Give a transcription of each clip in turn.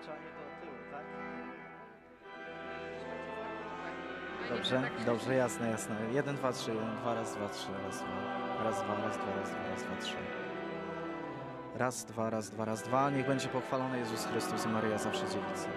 Tyłu, tak? Dobrze, dobrze, jasne, jasne. Jeden, dwa, trzy, jeden, dwa, raz, dwa, trzy, raz, dwa, raz, dwa, raz, dwa, raz, dwa, raz, dwa, trzy. Raz, dwa, raz, dwa, raz, dwa. Niech będzie pochwalony Jezus Chrystus i Maryja zawsze dziewica.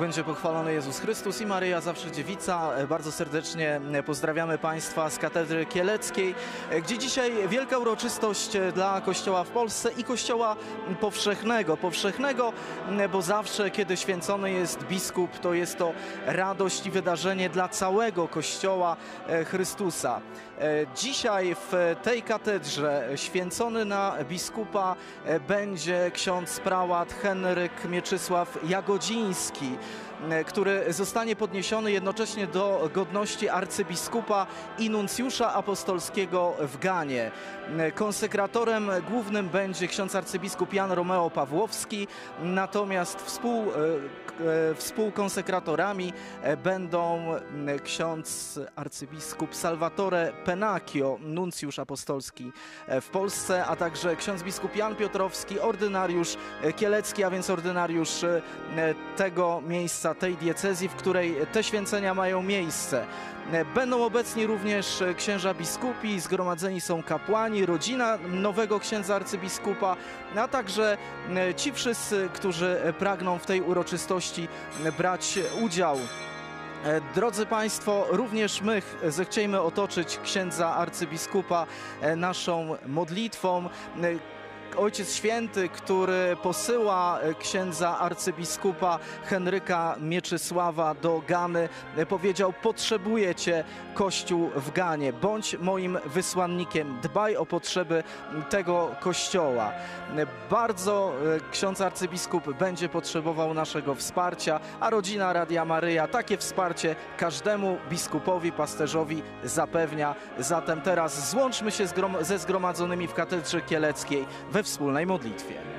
Będzie pochwalony Jezus Chrystus i Maryja Zawsze Dziewica. E, Bardzo serdecznie e, pozdrawiamy Państwa z Katedry Kieleckiej, e, gdzie dzisiaj wielka uroczystość dla Kościoła w Polsce i Kościoła powszechnego. Powszechnego, bo zawsze, kiedy święcony jest biskup, to jest to radość i wydarzenie dla całego Kościoła Chrystusa. Dzisiaj w tej katedrze święcony na biskupa będzie ksiądz prałat Henryk Mieczysław Jagodziński, który zostanie podniesiony jednocześnie do godności arcybiskupa i nuncjusza apostolskiego w Ganie. E, Konsekratorem głównym będzie ksiądz arcybiskup Jan Romeo Pawłowski, natomiast współ, e, e, współkonsekratorami e, będą ksiądz arcybiskup Salvatore Penacchio, nuncjusz apostolski e, w Polsce, a także ksiądz biskup Jan Piotrowski, ordynariusz e, kielecki, a więc ordynariusz e, tego miejsca, tej diecezji, w której te święcenia mają miejsce. Będą obecni również księża biskupi, zgromadzeni są kapłani, rodzina nowego księdza arcybiskupa, a także ci wszyscy, którzy pragną w tej uroczystości brać udział. Drodzy Państwo, również my ch- zechciejmy otoczyć księdza arcybiskupa naszą modlitwą. Ojciec Święty, który posyła e, księdza arcybiskupa Henryka Mieczysława do Gany, e, powiedział: Potrzebuję Cię, Kościół w Ganie. Bądź moim wysłannikiem, dbaj o potrzeby tego kościoła. E, Bardzo ksiądz arcybiskup będzie potrzebował naszego wsparcia, a rodzina Radia Maryja takie wsparcie każdemu biskupowi, pasterzowi zapewnia. Zatem teraz złączmy się ze zgromadzonymi w katedrze kieleckiej we wspólnej modlitwie.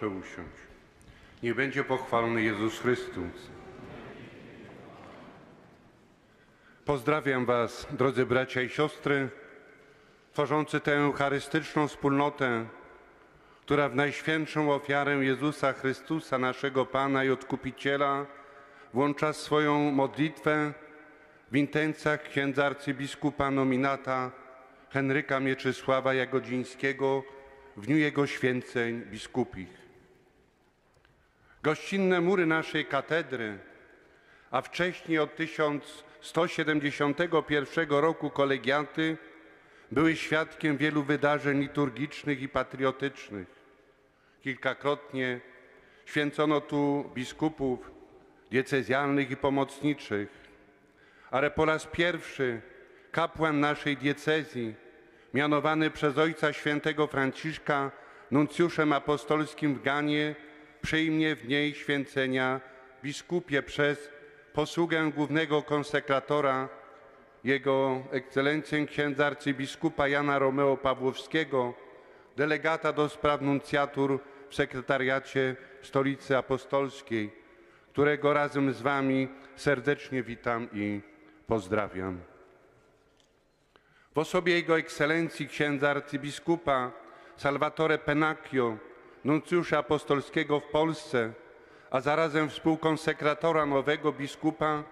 Proszę usiąść. Niech będzie pochwalony Jezus Chrystus. Pozdrawiam Was, drodzy bracia i siostry, tworzący tę eucharystyczną wspólnotę, która w najświętszą ofiarę Jezusa Chrystusa, naszego Pana i Odkupiciela, włącza swoją modlitwę w intencjach księdza arcybiskupa nominata Henryka Mieczysława Jagodzińskiego w dniu jego święceń biskupich. Gościnne mury naszej katedry, a wcześniej od 1171 roku kolegiaty, były świadkiem wielu wydarzeń liturgicznych i patriotycznych. Kilkakrotnie święcono tu biskupów diecezjalnych i pomocniczych, ale po raz pierwszy kapłan naszej diecezji, mianowany przez Ojca Świętego Franciszka nuncjuszem apostolskim w Ganie, przyjmie w niej święcenia biskupie przez posługę głównego konsekratora jego ekscelencję księdza arcybiskupa Jana Romeo Pawłowskiego, delegata do spraw nuncjatur w sekretariacie Stolicy Apostolskiej, którego razem z Wami serdecznie witam i pozdrawiam. W osobie Jego Ekscelencji księdza arcybiskupa Salvatore Pennacchio, nuncjusza apostolskiego w Polsce, a zarazem współkonsekratora nowego biskupa,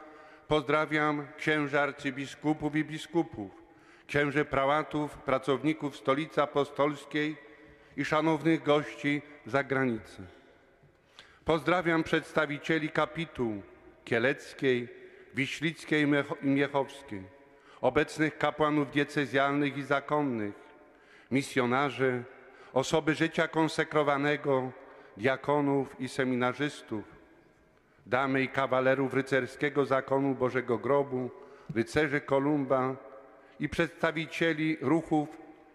pozdrawiam księży arcybiskupów i biskupów, księży prałatów, pracowników Stolicy Apostolskiej i szanownych gości zagranicy. Pozdrawiam przedstawicieli kapituł kieleckiej, wiślickiej i miechowskiej, obecnych kapłanów diecezjalnych i zakonnych, misjonarzy, osoby życia konsekrowanego, diakonów i seminarzystów, damy i kawalerów rycerskiego zakonu Bożego Grobu, rycerzy Kolumba i przedstawicieli ruchów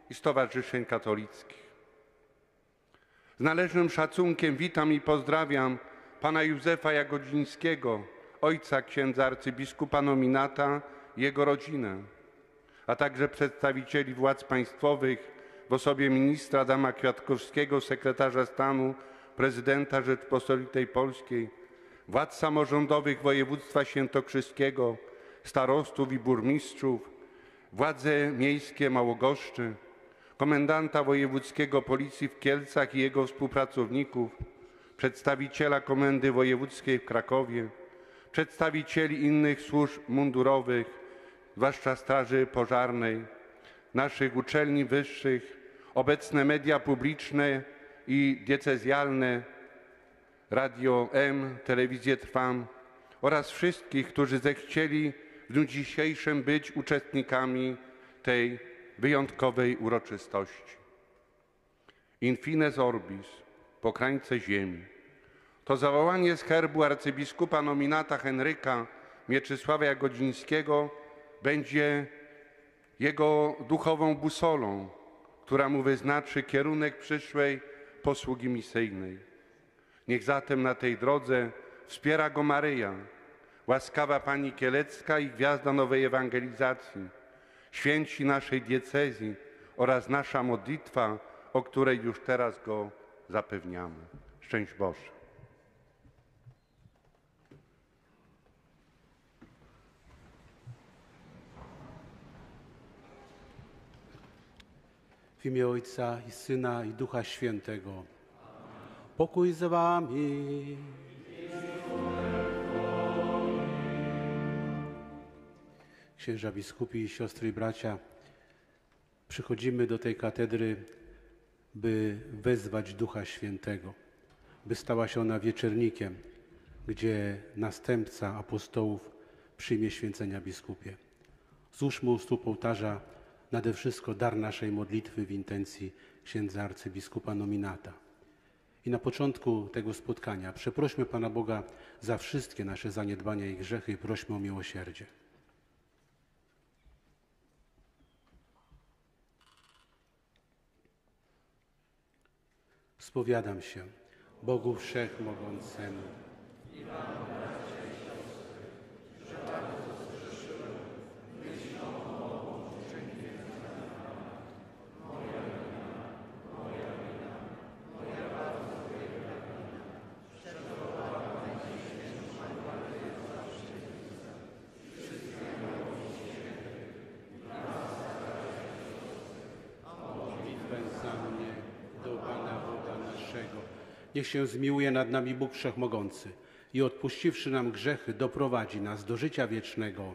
i stowarzyszeń katolickich. Z należnym szacunkiem witam i pozdrawiam pana Józefa Jagodzińskiego, ojca księdza arcybiskupa nominata i jego rodzinę, a także przedstawicieli władz państwowych w osobie ministra Adama Kwiatkowskiego, sekretarza stanu, prezydenta Rzeczpospolitej Polskiej, władz samorządowych województwa świętokrzyskiego, starostów i burmistrzów, władze miejskie Małogoszczy, komendanta wojewódzkiego policji w Kielcach i jego współpracowników, przedstawiciela Komendy Wojewódzkiej w Krakowie, przedstawicieli innych służb mundurowych, zwłaszcza Straży Pożarnej, naszych uczelni wyższych, obecne media publiczne i diecezjalne, Radio M, Telewizję Trwam oraz wszystkich, którzy zechcieli w dniu dzisiejszym być uczestnikami tej wyjątkowej uroczystości. Infines orbis, po krańce ziemi. To zawołanie z herbu arcybiskupa nominata Henryka Mieczysława Jagodzińskiego będzie jego duchową busolą, która mu wyznaczy kierunek przyszłej posługi misyjnej. Niech zatem na tej drodze wspiera go Maryja, łaskawa Pani Kielecka i gwiazda nowej ewangelizacji, święci naszej diecezji oraz nasza modlitwa, o której już teraz go zapewniamy. Szczęść Boże. W imię Ojca i Syna i Ducha Świętego. Pokój z wami. Księża biskupi, siostry i bracia, przychodzimy do tej katedry, by wezwać Ducha Świętego, by stała się ona wieczernikiem, gdzie następca apostołów przyjmie święcenia biskupie. Złóżmy u stóp ołtarza nade wszystko dar naszej modlitwy w intencji księdza arcybiskupa nominata. I na początku tego spotkania przeprośmy Pana Boga za wszystkie nasze zaniedbania i grzechy i prośmy o miłosierdzie. Spowiadam się Bogu Wszechmogącemu. Niech się zmiłuje nad nami Bóg Wszechmogący i odpuściwszy nam grzechy, doprowadzi nas do życia wiecznego.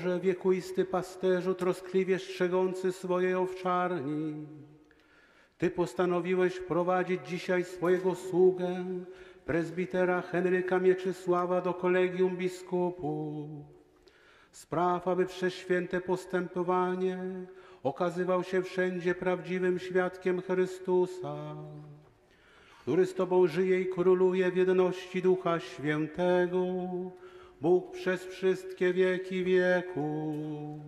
Boże wiekuisty pasterzu, troskliwie strzegący swojej owczarni, Ty postanowiłeś prowadzić dzisiaj swojego sługę, prezbitera Henryka Mieczysława do kolegium biskupów. Spraw, aby przez święte postępowanie okazywał się wszędzie prawdziwym świadkiem Chrystusa, który z Tobą żyje i króluje w jedności Ducha Świętego, Bóg przez wszystkie wieki wieków.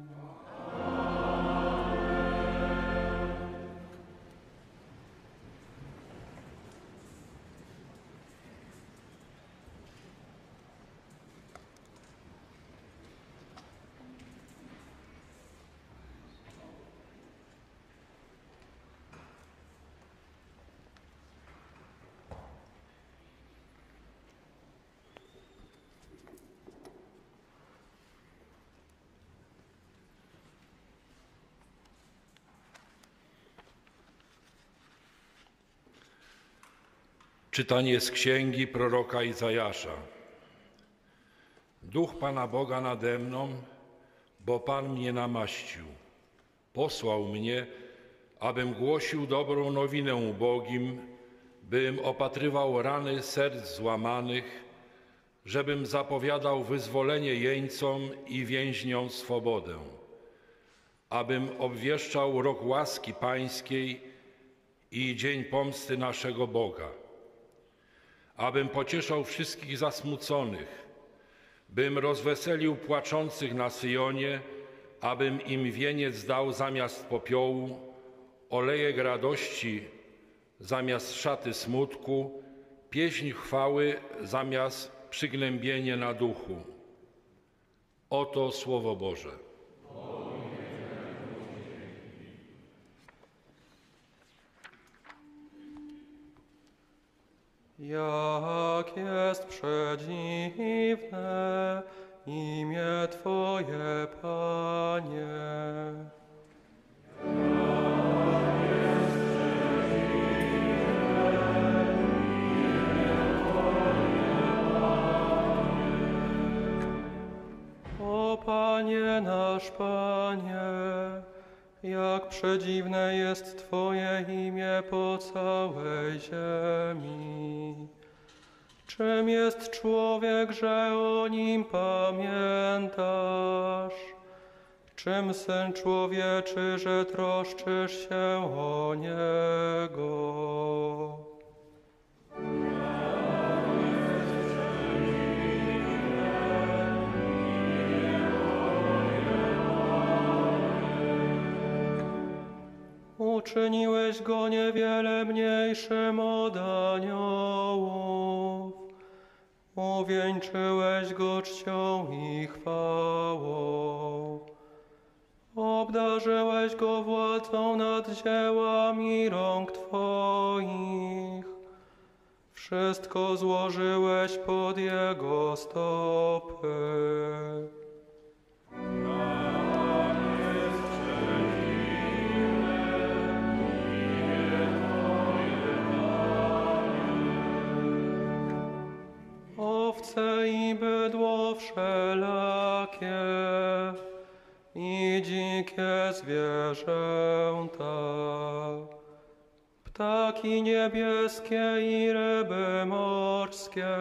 Czytanie z księgi proroka Izajasza. Duch Pana Boga nade mną, bo Pan mnie namaścił. Posłał mnie, abym głosił dobrą nowinę ubogim, bym opatrywał rany serc złamanych, żebym zapowiadał wyzwolenie jeńcom i więźniom swobodę, abym obwieszczał rok łaski pańskiej i dzień pomsty naszego Boga, abym pocieszał wszystkich zasmuconych, bym rozweselił płaczących na Syjonie, abym im wieniec dał zamiast popiołu, olejek radości zamiast szaty smutku, pieśń chwały zamiast przygnębienie na duchu. Oto Słowo Boże. Jak jest przedziwne imię Twoje, Panie. O Panie nasz Panie, jak przedziwne jest Twoje imię po całej ziemi. Czym jest człowiek, że o nim pamiętasz? Czym syn człowieczy, że troszczysz się o niego? Uczyniłeś go niewiele mniejszym od aniołów. Uwieńczyłeś go czcią i chwałą. Obdarzyłeś go władzą nad dziełami rąk Twoich. Wszystko złożyłeś pod jego stopy. Owce i bydło wszelakie i dzikie zwierzęta, ptaki niebieskie i ryby morskie,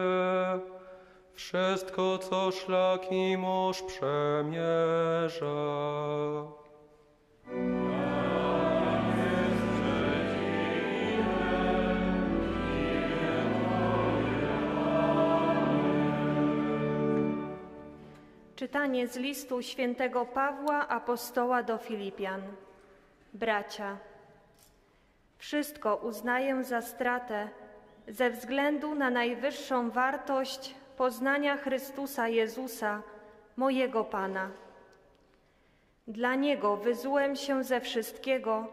wszystko co szlaki mórz przemierza. Czytanie z listu świętego Pawła apostoła do Filipian. Bracia, wszystko uznaję za stratę ze względu na najwyższą wartość poznania Chrystusa Jezusa, mojego Pana. Dla Niego wyzułem się ze wszystkiego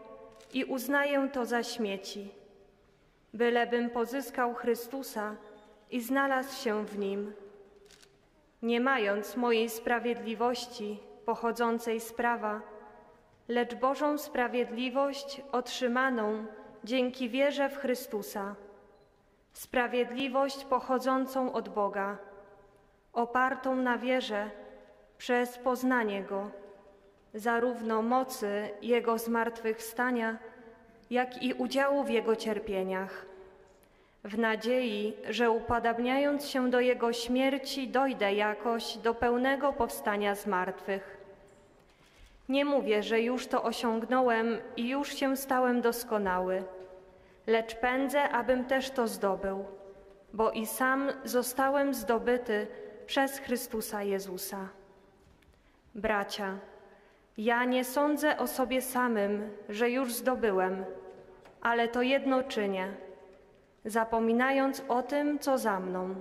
i uznaję to za śmieci, bylebym pozyskał Chrystusa i znalazł się w Nim nie mając mojej sprawiedliwości pochodzącej z prawa, lecz Bożą sprawiedliwość otrzymaną dzięki wierze w Chrystusa, sprawiedliwość pochodzącą od Boga, opartą na wierze przez poznanie Go, zarówno mocy Jego zmartwychwstania, jak i udziału w Jego cierpieniach w nadziei, że upodabniając się do Jego śmierci, dojdę jakoś do pełnego powstania z martwych. Nie mówię, że już to osiągnąłem i już się stałem doskonały, lecz pędzę, abym też to zdobył, bo i sam zostałem zdobyty przez Chrystusa Jezusa. Bracia, ja nie sądzę o sobie samym, że już zdobyłem, ale to jedno czynię – zapominając o tym, co za mną,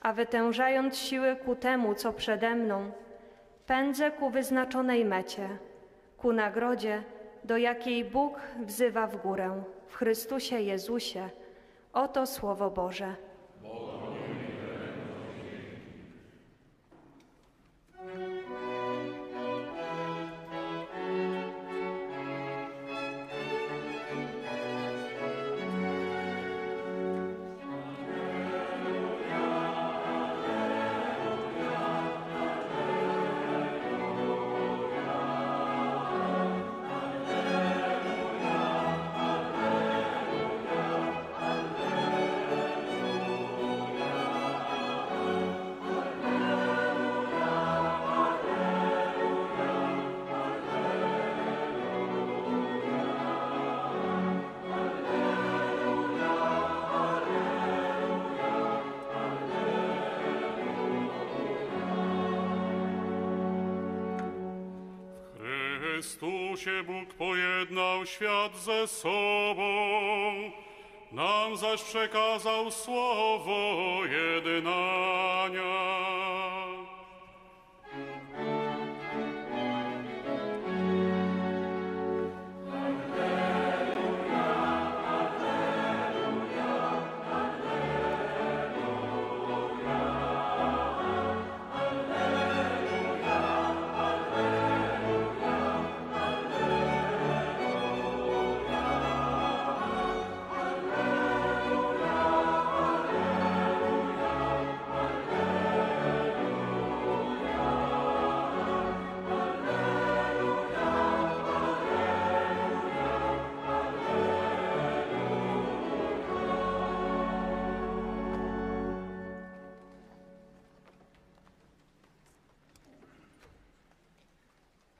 a wytężając siły ku temu, co przede mną, pędzę ku wyznaczonej mecie, ku nagrodzie, do jakiej Bóg wzywa w górę, w Chrystusie Jezusie. Oto Słowo Boże. Świat ze sobą, nam zaś przekazał słowo jednania.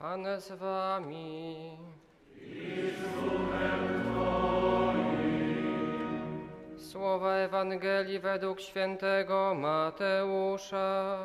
Pan z wami. Słowa Ewangelii według świętego Mateusza.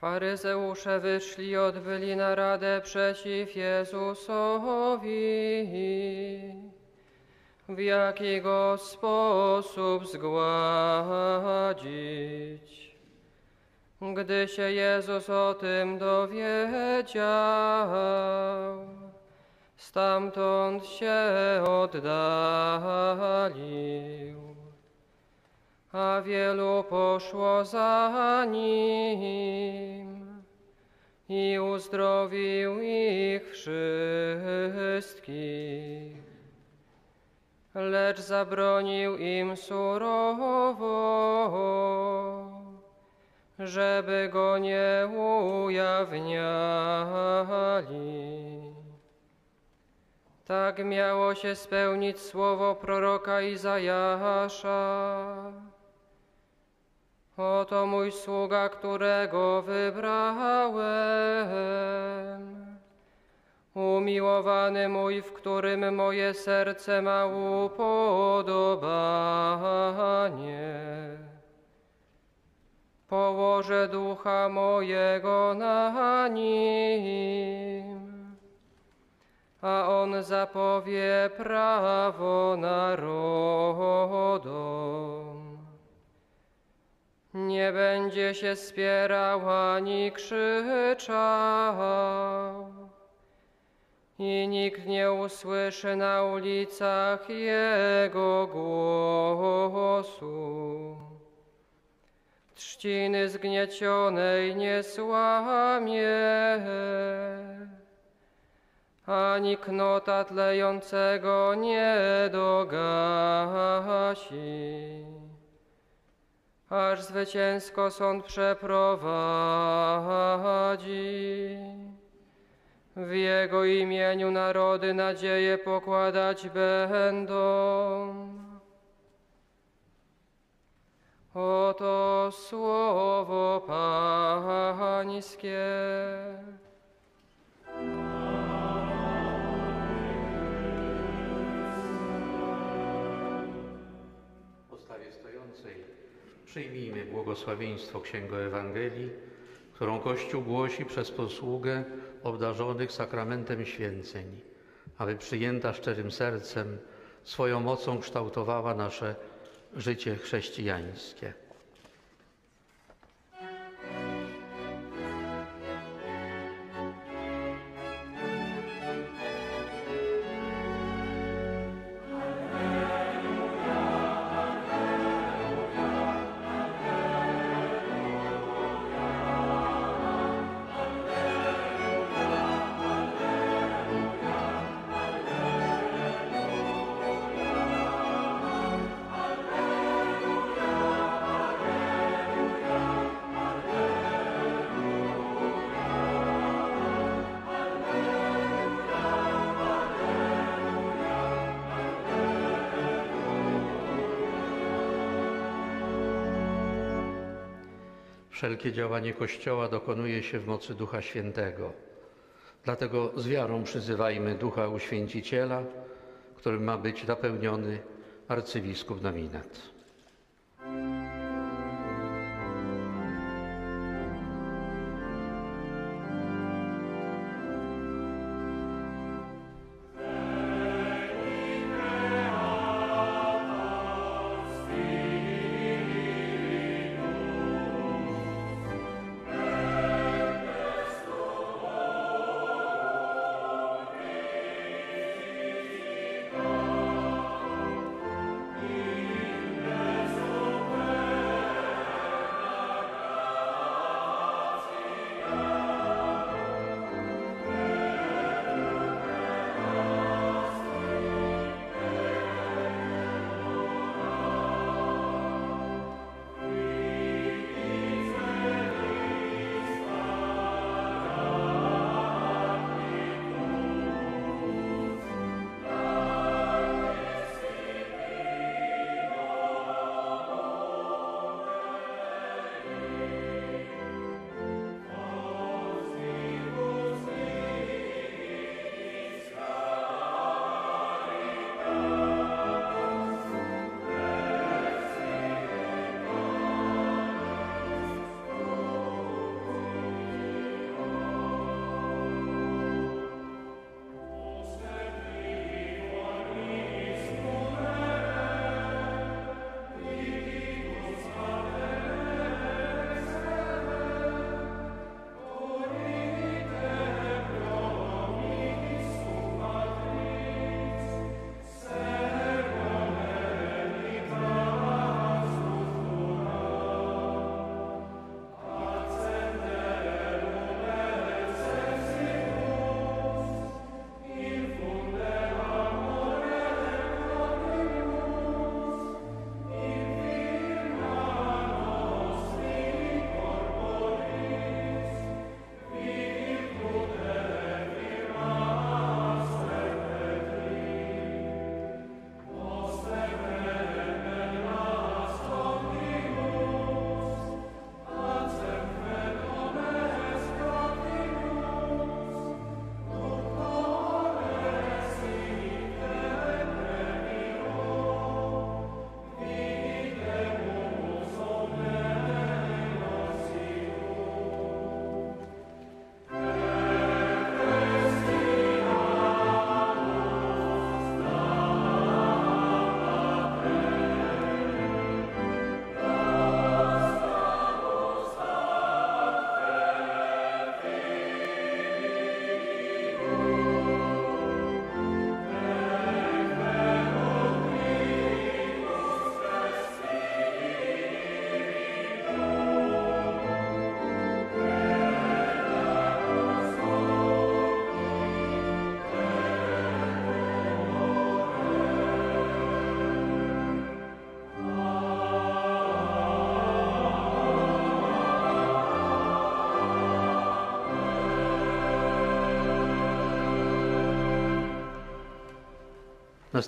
Faryzeusze wyszli odbyli naradę przeciw Jezusowi, w jaki go sposób zgładzić. Gdy się Jezus o tym dowiedział, stamtąd się oddalił a wielu poszło za nim i uzdrowił ich wszystkich. Lecz zabronił im surowo, żeby go nie ujawniali. Tak miało się spełnić słowo proroka Izajasza. Oto mój sługa, którego wybrałem. Umiłowany mój, w którym moje serce ma upodobanie. Położę ducha mojego na nim, a on zapowie prawo narodom nie będzie się spierał ani krzyczał. I nikt nie usłyszy na ulicach Jego głosu. Trzciny zgniecionej nie słamie, ani knota tlejącego nie dogasi aż zwycięsko sąd przeprowadzi. W Jego imieniu narody nadzieję pokładać będą. Oto słowo Pańskie. Przyjmijmy błogosławieństwo Księgo Ewangelii, którą Kościół głosi przez posługę obdarzonych sakramentem święceń, aby przyjęta szczerym sercem swoją mocą kształtowała nasze życie chrześcijańskie. Wszelkie działanie Kościoła dokonuje się w mocy Ducha Świętego. Dlatego z wiarą przyzywajmy Ducha Uświęciciela, którym ma być napełniony arcybiskup nominat.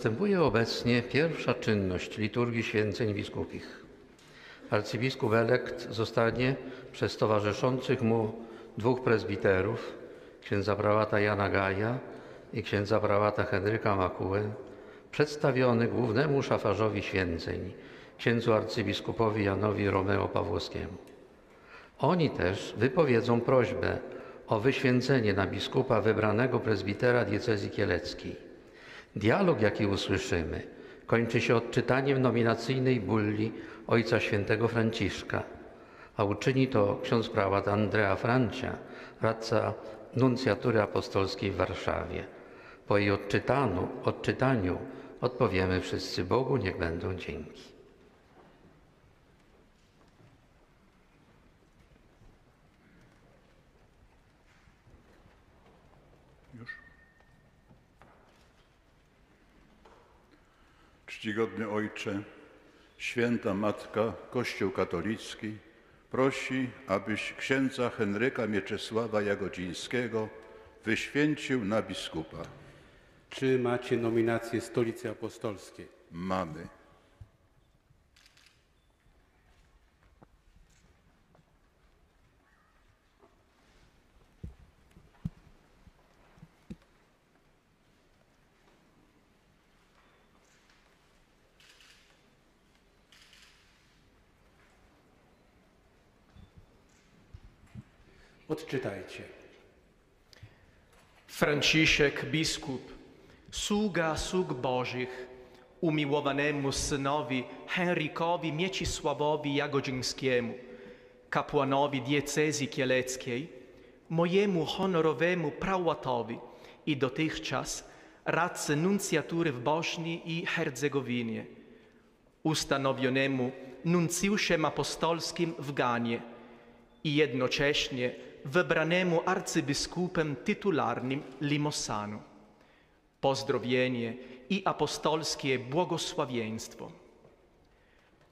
Następuje obecnie pierwsza czynność liturgii święceń biskupich. Arcybiskup elekt zostanie przez towarzyszących mu dwóch prezbiterów, księdza prałata Jana Gaja i księdza prałata Henryka Makułę, przedstawiony głównemu szafarzowi święceń, księdzu arcybiskupowi Janowi Romeo Pawłowskiemu. Oni też wypowiedzą prośbę o wyświęcenie na biskupa wybranego prezbitera diecezji kieleckiej. Dialog, jaki usłyszymy, kończy się odczytaniem nominacyjnej bulli Ojca Świętego Franciszka, a uczyni to ksiądz prałat Andrea Francia, radca nuncjatury apostolskiej w Warszawie. Po jej odczytaniu, odczytaniu odpowiemy wszyscy Bogu, niech będą dzięki. Czcigodny Ojcze, Święta Matka, Kościół katolicki prosi, abyś księdza Henryka Mieczysława Jagodzińskiego wyświęcił na biskupa. Czy macie nominację Stolicy Apostolskiej? Mamy. Odczytajcie. Franciszek, biskup, sługa sług Bożych, umiłowanemu synowi Henrykowi Mieczysławowi Jagodzińskiemu, kapłanowi diecezji kieleckiej, mojemu honorowemu prałatowi i dotychczas radcy nuncjatury w Bośni i Hercegowinie, ustanowionemu nuncjuszem apostolskim w Ganie i jednocześnie wybranemu arcybiskupem tytularnym Limosanu. Pozdrowienie i apostolskie błogosławieństwo.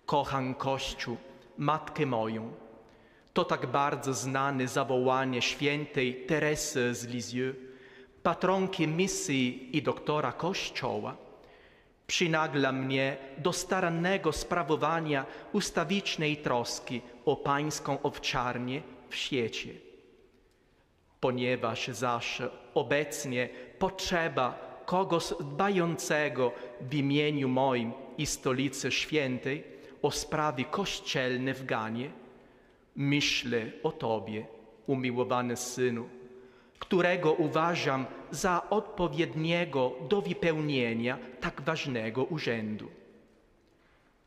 Kocham Kościół, Matkę moją. To tak bardzo znane zawołanie świętej Teresy z Lisieux, patronki misji i doktora Kościoła, przynagla mnie do starannego sprawowania ustawicznej troski o pańską owczarnię w świecie. Ponieważ zaś obecnie potrzeba kogoś dbającego w imieniu moim i stolicy świętej o sprawy kościelne w Ganie, myślę o Tobie, umiłowany Synu, którego uważam za odpowiedniego do wypełnienia tak ważnego urzędu.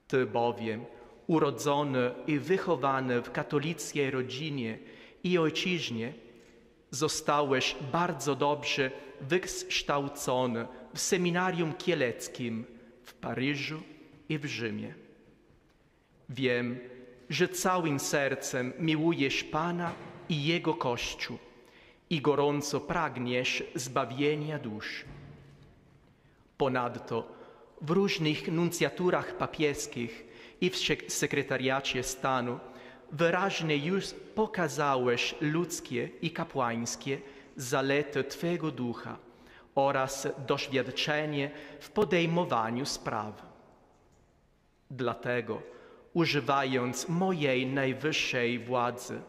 Ty bowiem, urodzony i wychowany w katolickiej rodzinie i ojczyźnie, zostałeś bardzo dobrze wykształcony w seminarium kieleckim w Paryżu i w Rzymie. Wiem, że całym sercem miłujesz Pana i Jego Kościół i gorąco pragniesz zbawienia dusz. Ponadto w różnych nuncjaturach papieskich i w sek- sekretariacie stanu wyraźnie już pokazałeś ludzkie i kapłańskie zalety Twego ducha oraz doświadczenie w podejmowaniu spraw. Dlatego, używając mojej najwyższej władzy,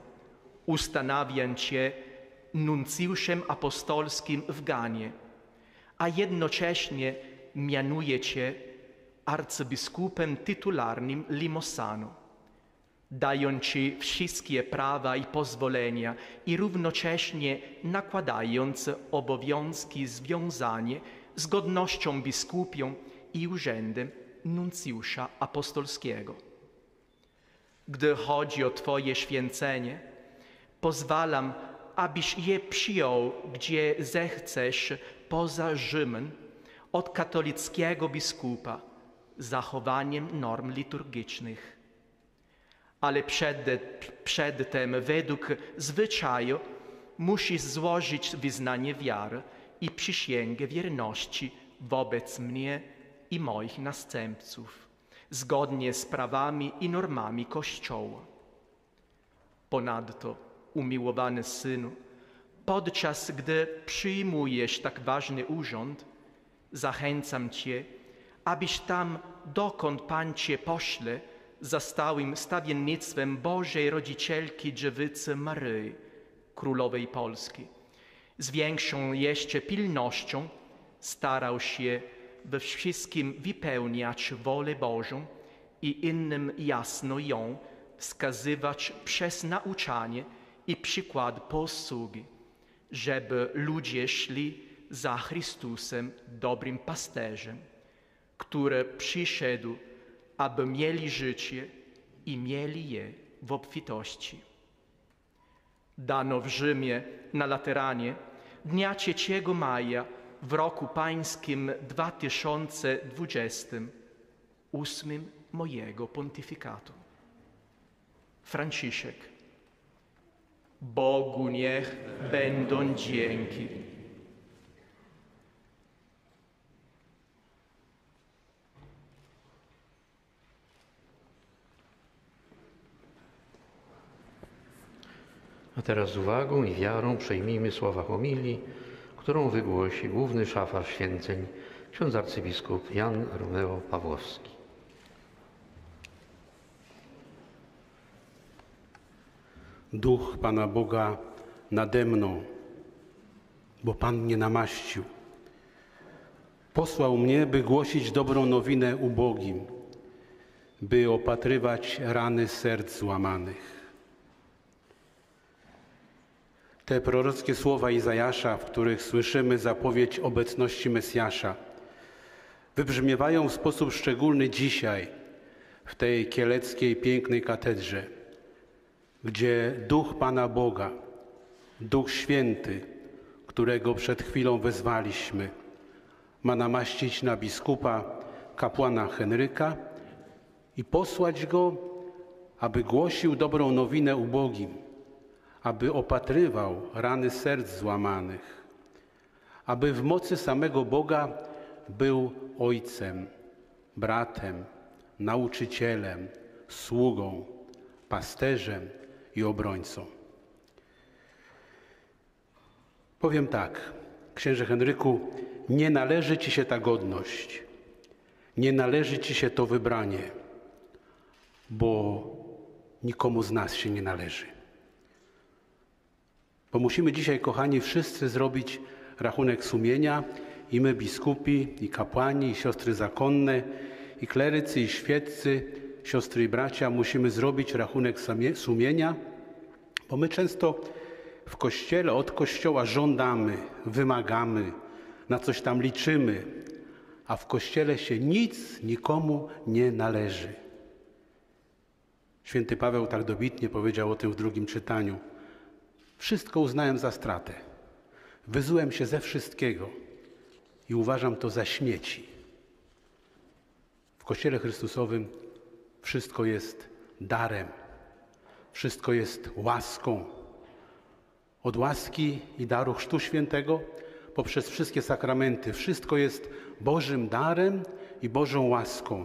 ustanawiam Cię nuncjuszem apostolskim w Ganie, a jednocześnie mianuję Cię arcybiskupem tytularnym Limosanu, dając wszystkie prawa i pozwolenia i równocześnie nakładając obowiązki związane z godnością biskupią i urzędem nuncjusza apostolskiego. Gdy chodzi o Twoje święcenie, pozwalam, abyś je przyjął, gdzie zechcesz, poza Rzymem, od katolickiego biskupa, zachowaniem norm liturgicznych. Ale przed, przedtem, według zwyczaju, musisz złożyć wyznanie wiary i przysięgę wierności wobec mnie i moich następców, zgodnie z prawami i normami Kościoła. Ponadto, umiłowany Synu, podczas gdy przyjmujesz tak ważny urząd, zachęcam Cię, abyś tam, dokąd Pan Cię pośle, za stałym stawiennictwem Bożej Rodzicielki Dziewicy Maryi, Królowej Polski, z większą jeszcze pilnością starał się we wszystkim wypełniać wolę Bożą i innym jasno ją wskazywać przez nauczanie i przykład posługi, żeby ludzie szli za Chrystusem, dobrym pasterzem, który przyszedł, aby mieli życie i mieli je w obfitości. Dano w Rzymie na Lateranie dnia 3 maja w roku pańskim 2020, ósmym mojego pontyfikatu. Franciszek. Bogu niech będą dzięki. A teraz z uwagą i wiarą przejmijmy słowa homilii, którą wygłosi główny szafar święceń, ksiądz arcybiskup Jan Romeo Pawłowski. Duch Pana Boga nade mną, bo Pan mnie namaścił. Posłał mnie, by głosić dobrą nowinę ubogim, by opatrywać rany serc złamanych Te prorockie słowa Izajasza, w których słyszymy zapowiedź obecności Mesjasza, wybrzmiewają w sposób szczególny dzisiaj w tej kieleckiej pięknej katedrze, gdzie Duch Pana Boga, Duch Święty, którego przed chwilą wezwaliśmy, ma namaścić na biskupa kapłana Henryka i posłać go, aby głosił dobrą nowinę ubogim, aby opatrywał rany serc złamanych, aby w mocy samego Boga był ojcem, bratem, nauczycielem, sługą, pasterzem i obrońcą. Powiem tak, księże Henryku, nie należy ci się ta godność, nie należy ci się to wybranie, bo nikomu z nas się nie należy. Bo musimy dzisiaj, kochani, wszyscy zrobić rachunek sumienia i my, biskupi, i kapłani, i siostry zakonne, i klerycy, i świeccy, siostry i bracia, musimy zrobić rachunek sumienia, bo my często w Kościele od Kościoła żądamy, wymagamy, na coś tam liczymy, a w Kościele się nic nikomu nie należy. Święty Paweł tak dobitnie powiedział o tym w drugim czytaniu. Wszystko uznałem za stratę. Wyzułem się ze wszystkiego i uważam to za śmieci. W Kościele Chrystusowym wszystko jest darem, wszystko jest łaską. Od łaski i daru Chrztu Świętego poprzez wszystkie sakramenty. Wszystko jest Bożym darem i Bożą łaską.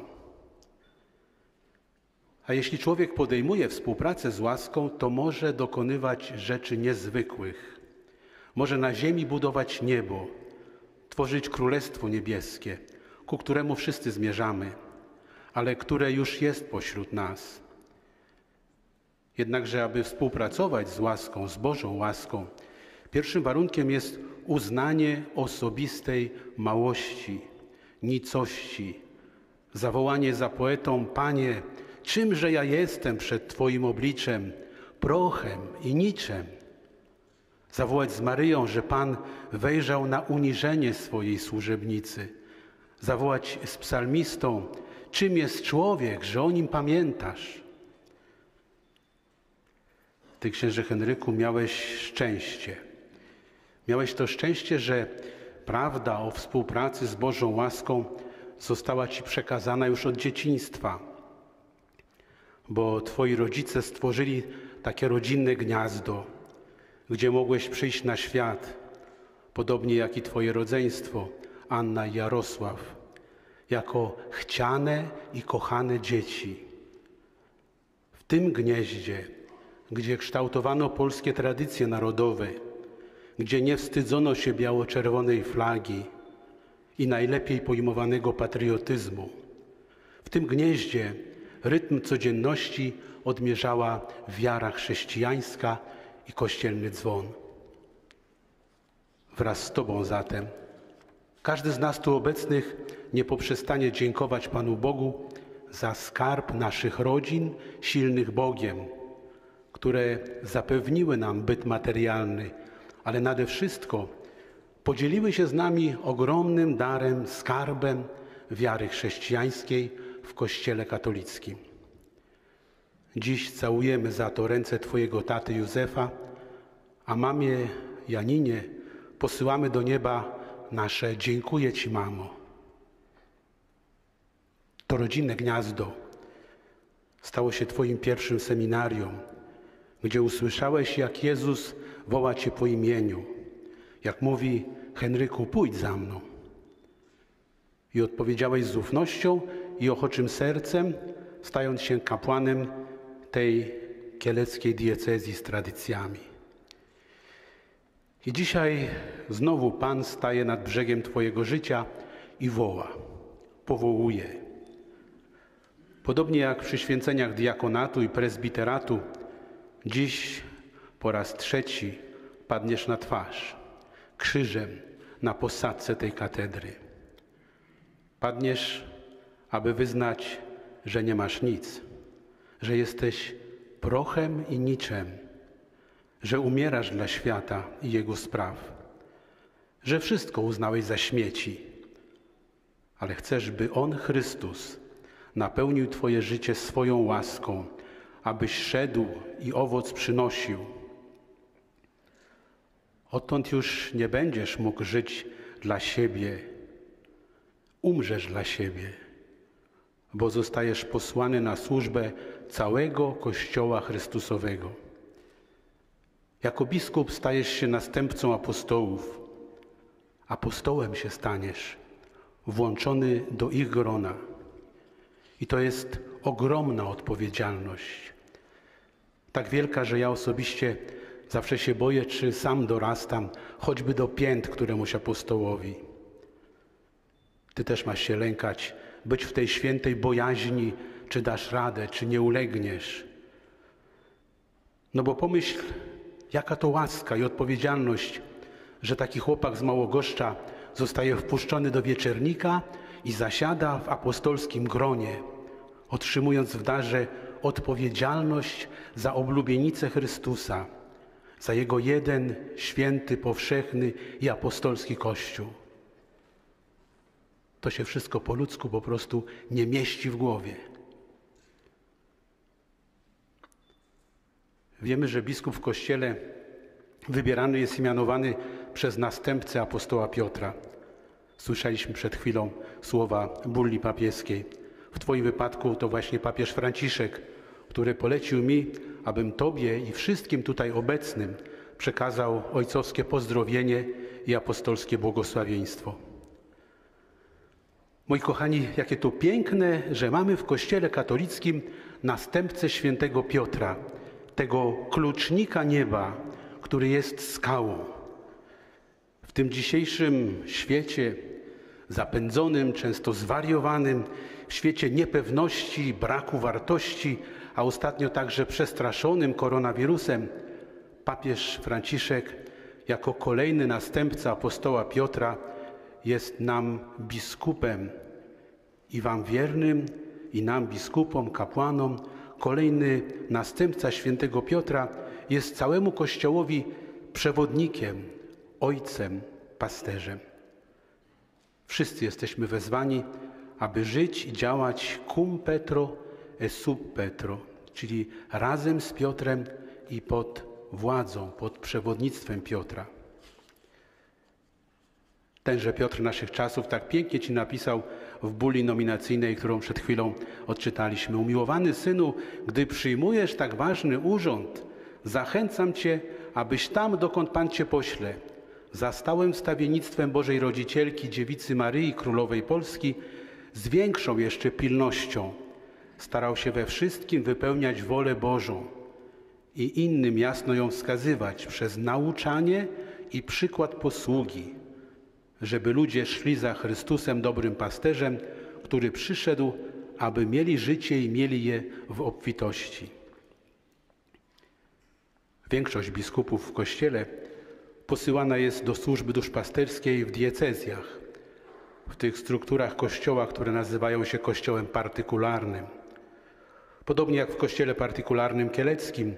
A jeśli człowiek podejmuje współpracę z łaską, to może dokonywać rzeczy niezwykłych. Może na ziemi budować niebo, tworzyć królestwo niebieskie, ku któremu wszyscy zmierzamy, ale które już jest pośród nas. Jednakże, aby współpracować z łaską, z Bożą łaską, pierwszym warunkiem jest uznanie osobistej małości, nicości, zawołanie za poetą: Panie, czymże ja jestem przed Twoim obliczem, prochem i niczem. Zawołać z Maryją, że Pan wejrzał na uniżenie swojej służebnicy. Zawołać z psalmistą, czym jest człowiek, że o nim pamiętasz. Ty, księże Henryku, miałeś szczęście. Miałeś to szczęście, że prawda o współpracy z Bożą łaską została Ci przekazana już od dzieciństwa, bo Twoi rodzice stworzyli takie rodzinne gniazdo, gdzie mogłeś przyjść na świat, podobnie jak i Twoje rodzeństwo, Anna i Jarosław, jako chciane i kochane dzieci. W tym gnieździe, gdzie kształtowano polskie tradycje narodowe, gdzie nie wstydzono się biało-czerwonej flagi i najlepiej pojmowanego patriotyzmu. W tym gnieździe rytm codzienności odmierzała wiara chrześcijańska i kościelny dzwon. Wraz z Tobą zatem każdy z nas tu obecnych nie poprzestanie dziękować Panu Bogu za skarb naszych rodzin silnych Bogiem, które zapewniły nam byt materialny, ale nade wszystko podzieliły się z nami ogromnym darem, skarbem wiary chrześcijańskiej w Kościele katolickim. Dziś całujemy za to ręce Twojego taty Józefa, a mamie Janinie posyłamy do nieba nasze dziękuję Ci, mamo. To rodzinne gniazdo stało się Twoim pierwszym seminarium, gdzie usłyszałeś, jak Jezus woła Cię po imieniu, jak mówi Henryku, pójdź za mną. I odpowiedziałeś z ufnością i ochoczym sercem, stając się kapłanem tej kieleckiej diecezji z tradycjami. I dzisiaj znowu Pan staje nad brzegiem Twojego życia i woła, powołuje. Podobnie jak przy święceniach diakonatu i prezbiteratu, dziś po raz trzeci padniesz na twarz, krzyżem na posadce tej katedry. Padniesz, aby wyznać, że nie masz nic, że jesteś prochem i niczem, że umierasz dla świata i jego spraw, że wszystko uznałeś za śmieci, ale chcesz, by On, Chrystus, napełnił Twoje życie swoją łaską, abyś szedł i owoc przynosił. Odtąd już nie będziesz mógł żyć dla siebie, umrzesz dla siebie, bo zostajesz posłany na służbę całego Kościoła Chrystusowego. Jako biskup stajesz się następcą apostołów. Apostołem się staniesz, włączony do ich grona. I to jest ogromna odpowiedzialność. Tak wielka, że ja osobiście zawsze się boję, czy sam dorastam, choćby do pięt któremuś apostołowi. Ty też masz się lękać, być w tej świętej bojaźni, czy dasz radę, czy nie ulegniesz. No bo pomyśl, jaka to łaska i odpowiedzialność, że taki chłopak z Małogoszcza zostaje wpuszczony do wieczernika i zasiada w apostolskim gronie, otrzymując w darze odpowiedzialność za oblubienicę Chrystusa, za Jego jeden święty, powszechny i apostolski Kościół. To się wszystko po ludzku po prostu nie mieści w głowie. Wiemy, że biskup w Kościele wybierany jest i mianowany przez następcę apostoła Piotra. Słyszeliśmy przed chwilą słowa bulli papieskiej. W Twoim wypadku to właśnie papież Franciszek, który polecił mi, abym Tobie i wszystkim tutaj obecnym przekazał ojcowskie pozdrowienie i apostolskie błogosławieństwo. Moi kochani, jakie to piękne, że mamy w Kościele katolickim następcę świętego Piotra, tego klucznika nieba, który jest skałą. W tym dzisiejszym świecie zapędzonym, często zwariowanym, w świecie niepewności, braku wartości, a ostatnio także przestraszonym koronawirusem, papież Franciszek jako kolejny następca apostoła Piotra jest nam biskupem i wam wiernym, i nam biskupom, kapłanom, kolejny następca świętego Piotra jest całemu Kościołowi przewodnikiem, ojcem, pasterzem. Wszyscy jesteśmy wezwani, aby żyć i działać cum Petro e sub Petro, czyli razem z Piotrem i pod władzą, pod przewodnictwem Piotra. Tenże Piotr naszych czasów tak pięknie Ci napisał w buli nominacyjnej, którą przed chwilą odczytaliśmy. Umiłowany synu, gdy przyjmujesz tak ważny urząd, zachęcam Cię, abyś tam, dokąd Pan Cię pośle, za stałym stawiennictwem Bożej Rodzicielki, Dziewicy Maryi, Królowej Polski, z większą jeszcze pilnością starał się we wszystkim wypełniać wolę Bożą i innym jasno ją wskazywać przez nauczanie i przykład posługi, żeby ludzie szli za Chrystusem, dobrym pasterzem, który przyszedł, aby mieli życie i mieli je w obfitości. Większość biskupów w Kościele posyłana jest do służby duszpasterskiej w diecezjach, w tych strukturach Kościoła, które nazywają się Kościołem partykularnym. Podobnie jak w Kościele partykularnym kieleckim,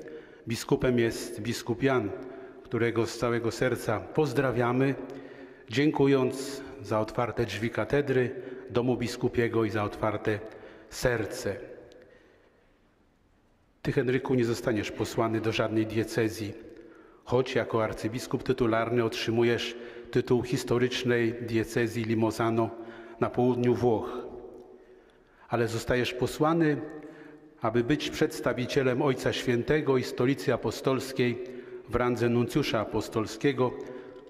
biskupem jest biskup Jan, którego z całego serca pozdrawiamy, dziękując za otwarte drzwi katedry, domu biskupiego i za otwarte serce. Ty, Henryku, nie zostaniesz posłany do żadnej diecezji, choć jako arcybiskup tytularny otrzymujesz tytuł historycznej diecezji Limozano na południu Włoch. Ale zostajesz posłany, aby być przedstawicielem Ojca Świętego i Stolicy Apostolskiej w randze nuncjusza apostolskiego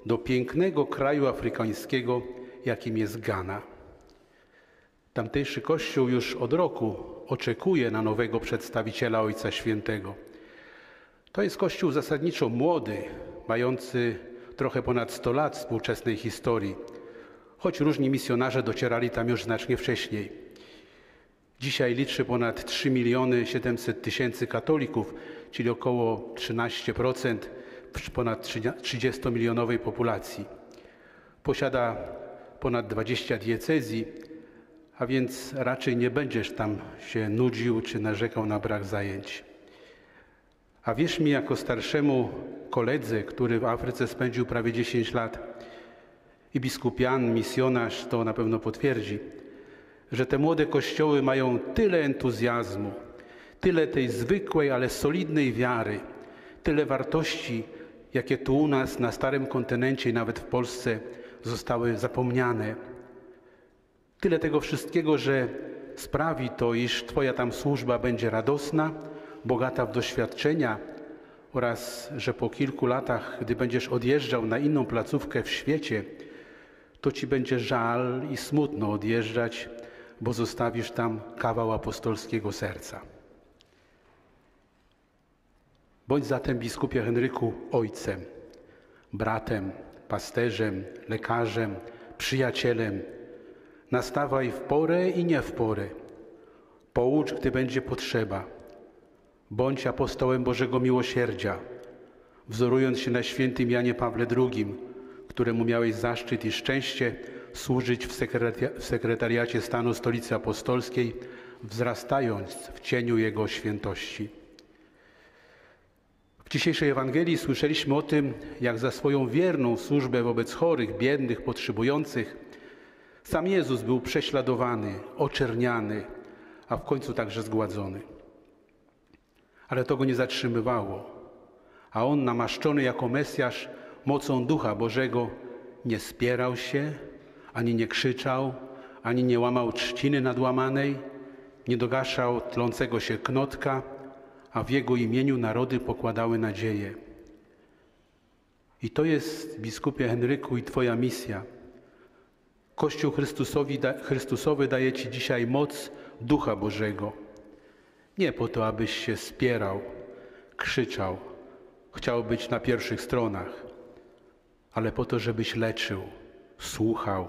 do pięknego kraju afrykańskiego, jakim jest Ghana. Tamtejszy kościół już od roku oczekuje na nowego przedstawiciela Ojca Świętego. To jest kościół zasadniczo młody, mający trochę ponad 100 lat współczesnej historii, choć różni misjonarze docierali tam już znacznie wcześniej. Dzisiaj liczy ponad 3 miliony 700 tysięcy katolików, czyli około 13% ponad 30-milionowej populacji. Posiada ponad 20 diecezji, a więc raczej nie będziesz tam się nudził czy narzekał na brak zajęć. A wierz mi, jako starszemu koledze, który w Afryce spędził prawie 10 lat i biskupian, misjonarz to na pewno potwierdzi, że te młode kościoły mają tyle entuzjazmu, tyle tej zwykłej, ale solidnej wiary, tyle wartości, jakie tu u nas na starym kontynencie i nawet w Polsce zostały zapomniane. Tyle tego wszystkiego, że sprawi to, iż Twoja tam służba będzie radosna, bogata w doświadczenia oraz, że po kilku latach, gdy będziesz odjeżdżał na inną placówkę w świecie, to Ci będzie żal i smutno odjeżdżać, bo zostawisz tam kawał apostolskiego serca. Bądź zatem, biskupie Henryku, ojcem, bratem, pasterzem, lekarzem, przyjacielem. Nastawaj w porę i nie w porę. Poucz, gdy będzie potrzeba. Bądź apostołem Bożego Miłosierdzia, wzorując się na świętym Janie Pawle II, któremu miałeś zaszczyt i szczęście służyć w, w sekretariacie stanu Stolicy Apostolskiej, wzrastając w cieniu Jego świętości. W dzisiejszej Ewangelii słyszeliśmy o tym, jak za swoją wierną służbę wobec chorych, biednych, potrzebujących sam Jezus był prześladowany, oczerniany, a w końcu także zgładzony. Ale to go nie zatrzymywało, a on, namaszczony jako Mesjasz mocą Ducha Bożego, nie spierał się, ani nie krzyczał, ani nie łamał trzciny nadłamanej, nie dogaszał tlącego się knotka, a w Jego imieniu narody pokładały nadzieję. I to jest, biskupie Henryku, i Twoja misja. Kościół Chrystusowi, Chrystusowy daje Ci dzisiaj moc Ducha Bożego. Nie po to, abyś się spierał, krzyczał, chciał być na pierwszych stronach, ale po to, żebyś leczył, słuchał,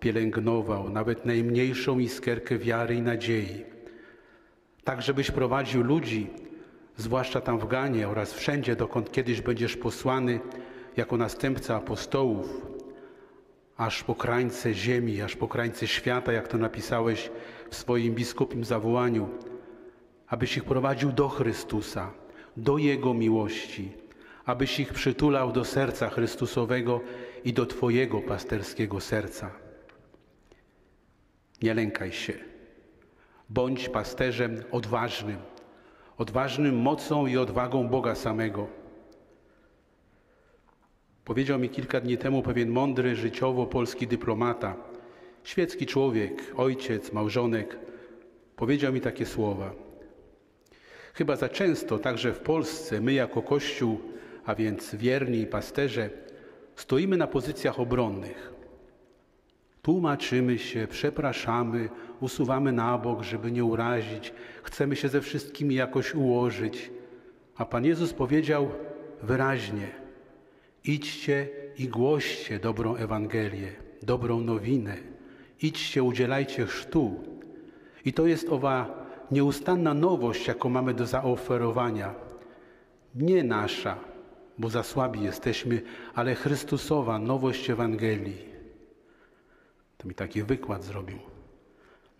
pielęgnował nawet najmniejszą iskierkę wiary i nadziei. Tak, żebyś prowadził ludzi, zwłaszcza tam w Ganie oraz wszędzie, dokąd kiedyś będziesz posłany jako następca apostołów, aż po krańce ziemi, aż po krańce świata, jak to napisałeś w swoim biskupim zawołaniu, abyś ich prowadził do Chrystusa, do Jego miłości, abyś ich przytulał do serca Chrystusowego i do Twojego pasterskiego serca. Nie lękaj się. Bądź pasterzem odważnym, odważnym mocą i odwagą Boga samego. Powiedział mi kilka dni temu pewien mądry, życiowo polski dyplomata, świecki człowiek, ojciec, małżonek, powiedział mi takie słowa. Chyba za często, także w Polsce, my jako Kościół, a więc wierni pasterze, stoimy na pozycjach obronnych. Tłumaczymy się, przepraszamy, usuwamy na bok, żeby nie urazić, chcemy się ze wszystkimi jakoś ułożyć. A Pan Jezus powiedział wyraźnie: idźcie i głoście dobrą Ewangelię, dobrą nowinę. Idźcie, udzielajcie chrztu. I to jest owa nieustanna nowość, jaką mamy do zaoferowania. Nie nasza, bo za słabi jesteśmy, ale Chrystusowa nowość Ewangelii. To mi taki wykład zrobił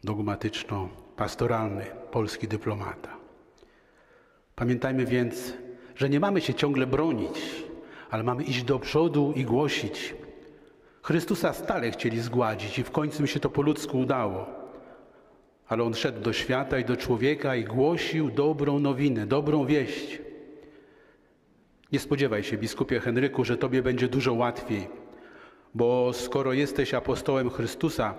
dogmatyczno-pastoralny polski dyplomata. Pamiętajmy więc, że nie mamy się ciągle bronić, ale mamy iść do przodu i głosić. Chrystusa stale chcieli zgładzić i w końcu mi się to po ludzku udało. Ale On szedł do świata i do człowieka i głosił dobrą nowinę, dobrą wieść. Nie spodziewaj się, biskupie Henryku, że Tobie będzie dużo łatwiej, bo skoro jesteś apostołem Chrystusa,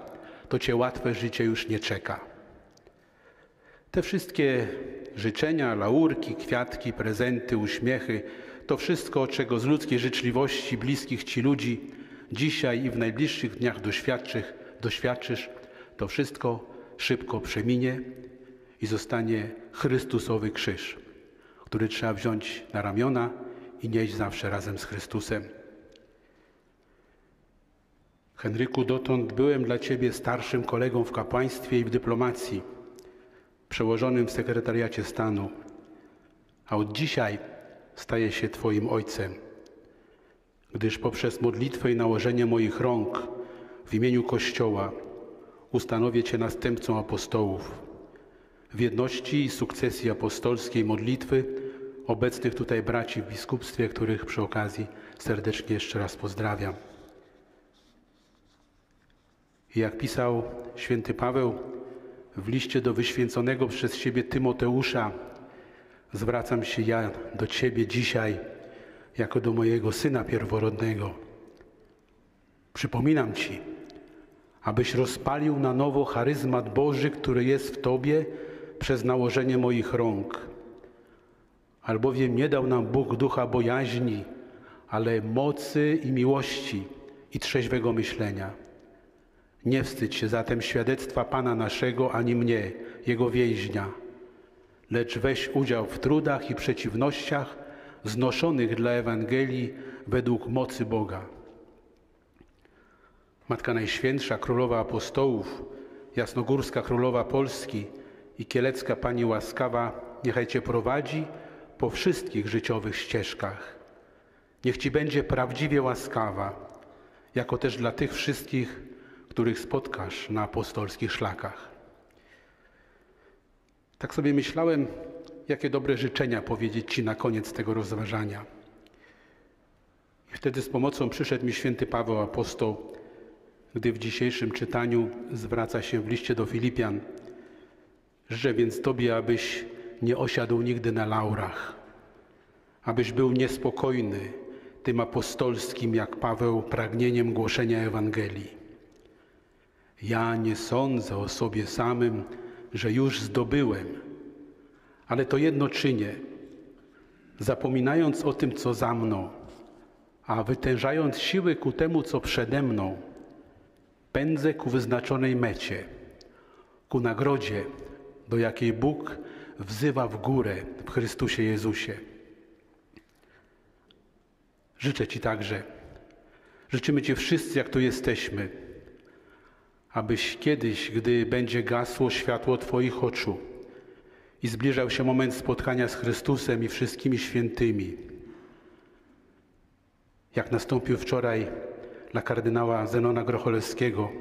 to Cię łatwe życie już nie czeka. Te wszystkie życzenia, laurki, kwiatki, prezenty, uśmiechy, to wszystko, czego z ludzkiej życzliwości bliskich Ci ludzi dzisiaj i w najbliższych dniach doświadczysz, doświadczysz to wszystko szybko przeminie i zostanie Chrystusowy krzyż, który trzeba wziąć na ramiona i nieść zawsze razem z Chrystusem. Henryku, dotąd byłem dla Ciebie starszym kolegą w kapłaństwie i w dyplomacji, przełożonym w sekretariacie stanu, a od dzisiaj staję się Twoim ojcem, gdyż poprzez modlitwę i nałożenie moich rąk w imieniu Kościoła ustanowię Cię następcą apostołów. W jedności i sukcesji apostolskiej modlitwy obecnych tutaj braci w biskupstwie, których przy okazji serdecznie jeszcze raz pozdrawiam. Jak pisał święty Paweł w liście do wyświęconego przez siebie Tymoteusza, zwracam się ja do Ciebie dzisiaj jako do mojego syna pierworodnego. Przypominam Ci, abyś rozpalił na nowo charyzmat Boży, który jest w Tobie przez nałożenie moich rąk. Albowiem nie dał nam Bóg ducha bojaźni, ale mocy i miłości i trzeźwego myślenia. Nie wstydź się zatem świadectwa Pana naszego, ani mnie, Jego więźnia, lecz weź udział w trudach i przeciwnościach znoszonych dla Ewangelii według mocy Boga. Matka Najświętsza, Królowa Apostołów, Jasnogórska Królowa Polski i Kielecka Pani Łaskawa, niechaj Cię prowadzi po wszystkich życiowych ścieżkach. Niech Ci będzie prawdziwie łaskawa, jako też dla tych wszystkich, których spotkasz na apostolskich szlakach. Tak sobie myślałem, jakie dobre życzenia powiedzieć Ci na koniec tego rozważania. I wtedy z pomocą przyszedł mi święty Paweł apostoł, gdy w dzisiejszym czytaniu zwraca się w liście do Filipian. Życzę więc Tobie, abyś nie osiadł nigdy na laurach, abyś był niespokojny tym apostolskim, jak Paweł, pragnieniem głoszenia Ewangelii. Ja nie sądzę o sobie samym, że już zdobyłem, ale to jedno czynię, zapominając o tym, co za mną, a wytężając siły ku temu, co przede mną, pędzę ku wyznaczonej mecie, ku nagrodzie, do jakiej Bóg wzywa w górę w Chrystusie Jezusie. Życzę Ci także, życzymy Ci wszyscy, jak tu jesteśmy, abyś kiedyś, gdy będzie gasło światło Twoich oczu i zbliżał się moment spotkania z Chrystusem i wszystkimi świętymi, jak nastąpił wczoraj dla kardynała Zenona Grocholewskiego,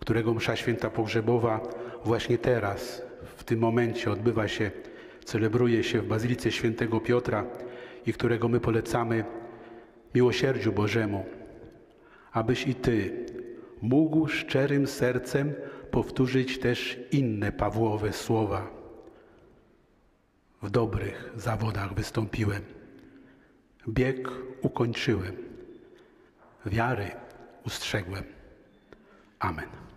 którego msza święta pogrzebowa właśnie teraz, w tym momencie odbywa się, celebruje się w Bazylice Świętego Piotra i którego my polecamy miłosierdziu Bożemu, abyś i Ty mógł szczerym sercem powtórzyć też inne Pawłowe słowa. W dobrych zawodach wystąpiłem, bieg ukończyłem, wiary ustrzegłem. Amen.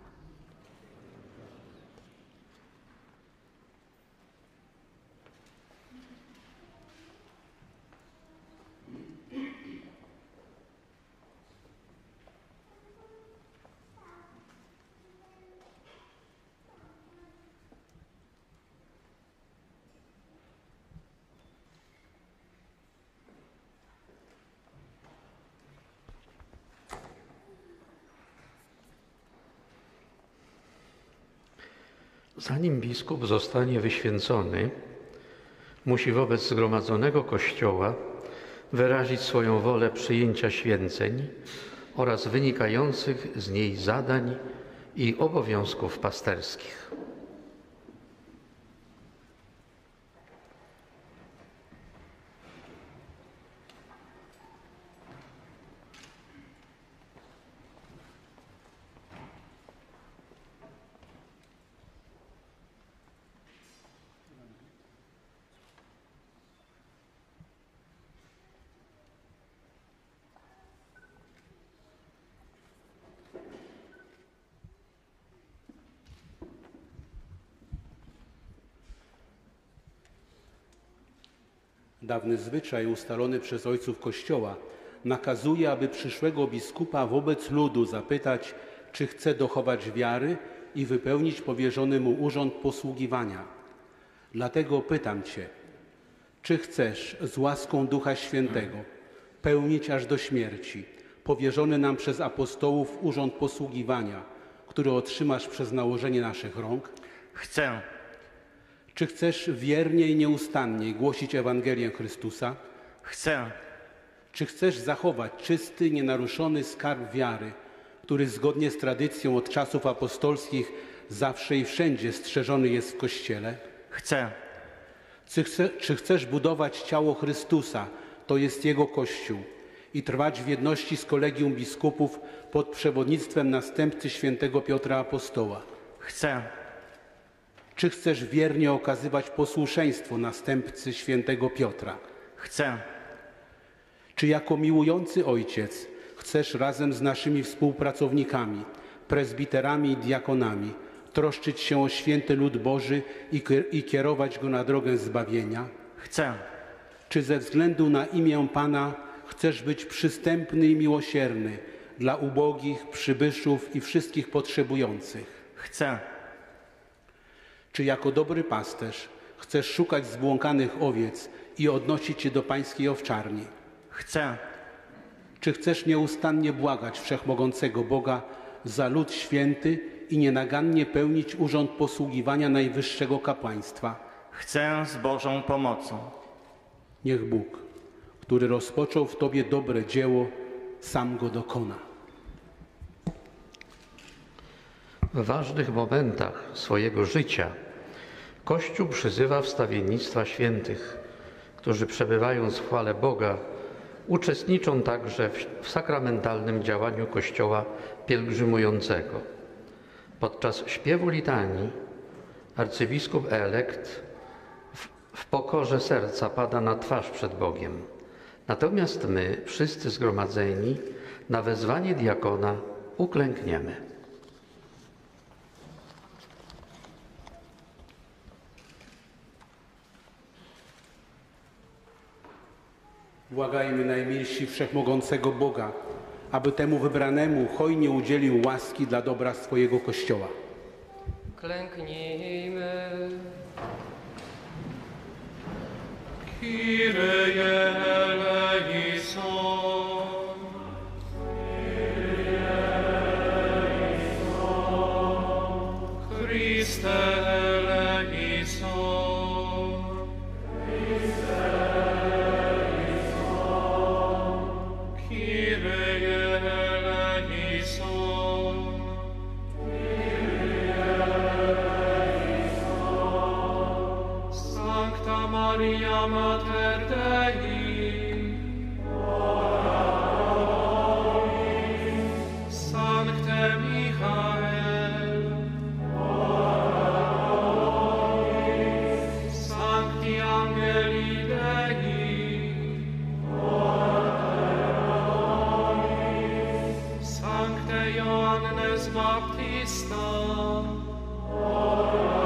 Zanim biskup zostanie wyświęcony, musi wobec zgromadzonego Kościoła wyrazić swoją wolę przyjęcia święceń oraz wynikających z niej zadań i obowiązków pasterskich. Dawny zwyczaj ustalony przez ojców Kościoła nakazuje, aby przyszłego biskupa wobec ludu zapytać, czy chce dochować wiary i wypełnić powierzony mu urząd posługiwania. Dlatego pytam Cię, czy chcesz z łaską Ducha Świętego pełnić aż do śmierci powierzony nam przez apostołów urząd posługiwania, który otrzymasz przez nałożenie naszych rąk? Chcę. Czy chcesz wiernie i nieustannie głosić Ewangelię Chrystusa? Chcę. Czy chcesz zachować czysty, nienaruszony skarb wiary, który zgodnie z tradycją od czasów apostolskich zawsze i wszędzie strzeżony jest w Kościele? Chcę. Czy, chce, czy chcesz budować ciało Chrystusa, to jest Jego Kościół, i trwać w jedności z kolegium biskupów pod przewodnictwem następcy świętego Piotra Apostoła? Chcę. Czy chcesz wiernie okazywać posłuszeństwo następcy świętego Piotra? Chcę. Czy jako miłujący ojciec chcesz razem z naszymi współpracownikami, prezbiterami i diakonami troszczyć się o święty lud Boży i, kier- i kierować go na drogę zbawienia? Chcę. Czy ze względu na imię Pana chcesz być przystępny i miłosierny dla ubogich, przybyszów i wszystkich potrzebujących? Chcę. Czy jako dobry pasterz chcesz szukać zbłąkanych owiec i odnosić się do pańskiej owczarni? Chcę. Czy chcesz nieustannie błagać Wszechmogącego Boga za lud święty i nienagannie pełnić urząd posługiwania najwyższego kapłaństwa? Chcę z Bożą pomocą. Niech Bóg, który rozpoczął w Tobie dobre dzieło, sam go dokona. W ważnych momentach swojego życia Kościół przyzywa wstawiennictwa świętych, którzy przebywając w chwale Boga, uczestniczą także w, sakramentalnym działaniu Kościoła pielgrzymującego. Podczas śpiewu litanii arcybiskup elekt w, w pokorze serca pada na twarz przed Bogiem. Natomiast my, wszyscy zgromadzeni, na wezwanie diakona uklękniemy. Błagajmy najmilsi Wszechmogącego Boga, aby temu wybranemu hojnie udzielił łaski dla dobra swojego Kościoła. Klęknijmy. Kyrie eleison. Christe Maria Mater Dei, ora. Sancte Michael, ora. Sancti Angeli Dei. Sancte Ioannes Baptista, ora.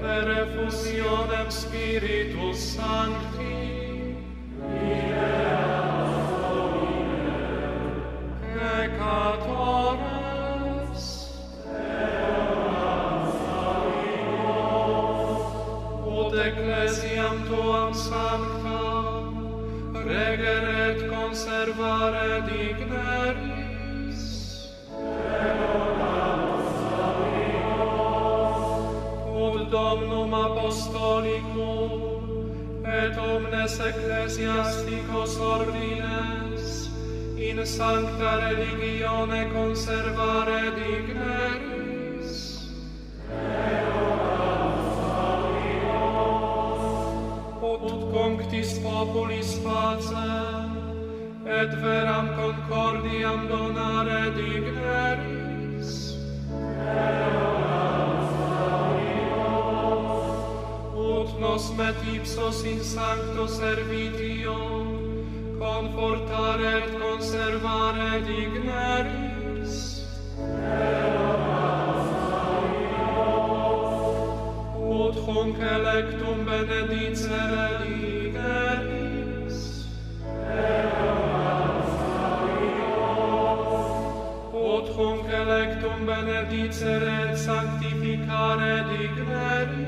per effusionem Spiritus Sancti, Ideas Domine, peccatores, Deus amigos, ut ecclesiam Tuam Sanctam, regeret conservare Dios, omnium apostolicum et omnes ecclesiasticos ordines in sancta religione conservare digneris. Ut conctis populis pacem, et veram concordiam donare digneris. Deo nos met ipsos in sancto servitio, confortare et conservare digneris. Ut hunc electum benedicere digneris. Ut hunc electum benedicere et sanctificare digneris.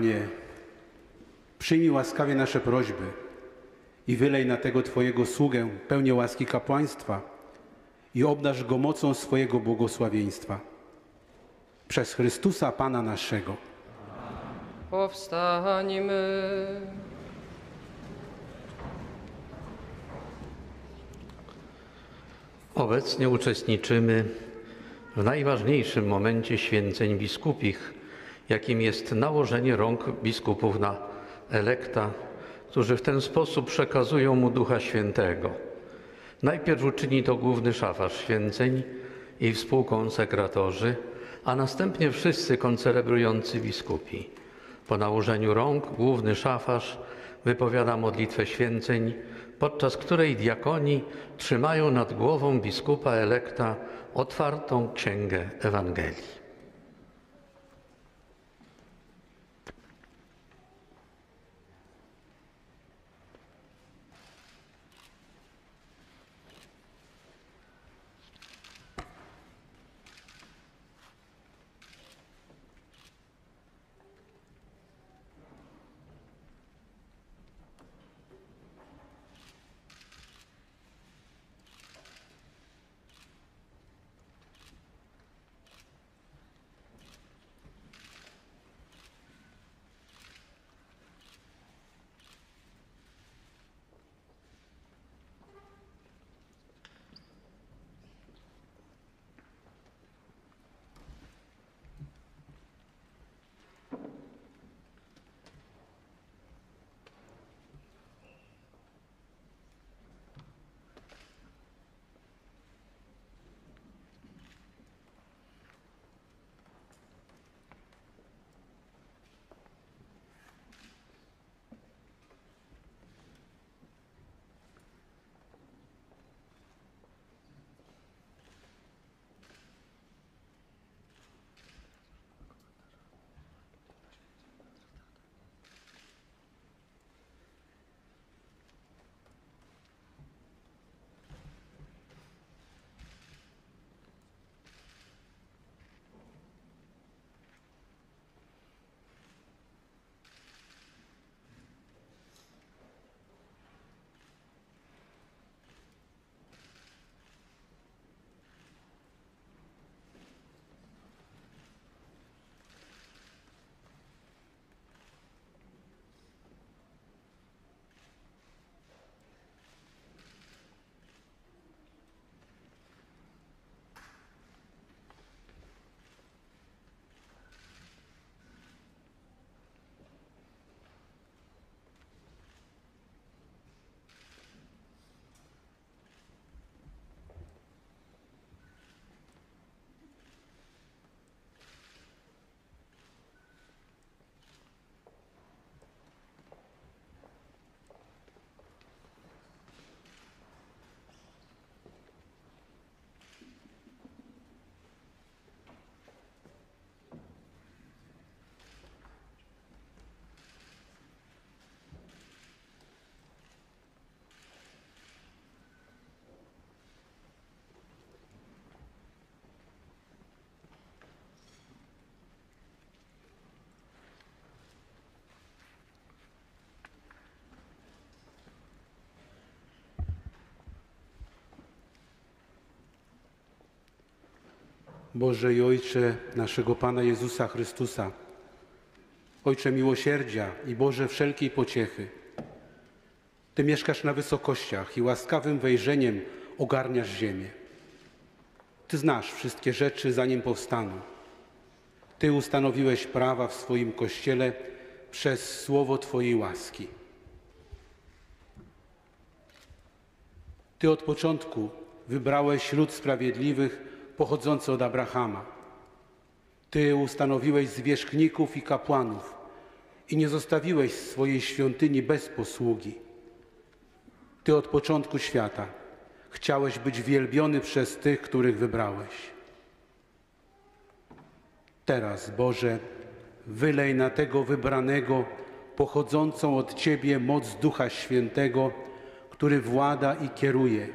Panie, przyjmij łaskawie nasze prośby i wylej na tego Twojego sługę pełnię łaski kapłaństwa i obdarz go mocą swojego błogosławieństwa. Przez Chrystusa Pana naszego. Powstańmy. Obecnie uczestniczymy w najważniejszym momencie święceń biskupich, jakim jest nałożenie rąk biskupów na elekta, którzy w ten sposób przekazują mu Ducha Świętego. Najpierw uczyni to główny szafarz święceń i współkonsekratorzy, a następnie wszyscy koncelebrujący biskupi. Po nałożeniu rąk główny szafarz wypowiada modlitwę święceń, podczas której diakoni trzymają nad głową biskupa elekta otwartą księgę Ewangelii. Boże i Ojcze naszego Pana Jezusa Chrystusa, Ojcze miłosierdzia i Boże wszelkiej pociechy, Ty mieszkasz na wysokościach i łaskawym wejrzeniem ogarniasz ziemię. Ty znasz wszystkie rzeczy, zanim powstaną. Ty ustanowiłeś prawa w swoim Kościele przez słowo Twojej łaski. Ty od początku wybrałeś lud sprawiedliwych pochodzący od Abrahama. Ty ustanowiłeś zwierzchników i kapłanów i nie zostawiłeś swojej świątyni bez posługi. Ty od początku świata Chciałeś być wielbiony przez tych, których wybrałeś. Teraz, Boże, wylej na tego wybranego pochodzącą od Ciebie moc Ducha Świętego, który włada i kieruje,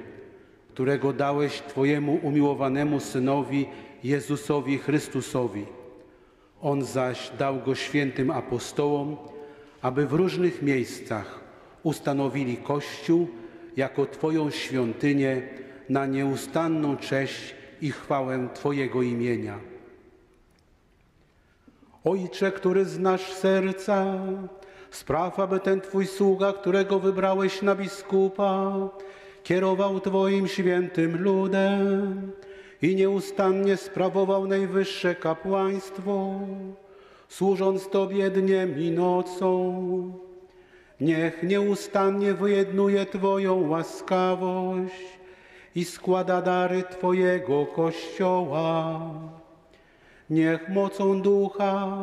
którego dałeś Twojemu umiłowanemu Synowi Jezusowi Chrystusowi. On zaś dał go świętym apostołom, aby w różnych miejscach ustanowili Kościół jako Twoją świątynię na nieustanną cześć i chwałę Twojego imienia. Ojcze, który znasz serca, spraw, aby ten Twój sługa, którego wybrałeś na biskupa, kierował Twoim świętym ludem i nieustannie sprawował najwyższe kapłaństwo, służąc Tobie dniem i nocą. Niech nieustannie wyjednuje Twoją łaskawość i składa dary Twojego Kościoła. Niech mocą ducha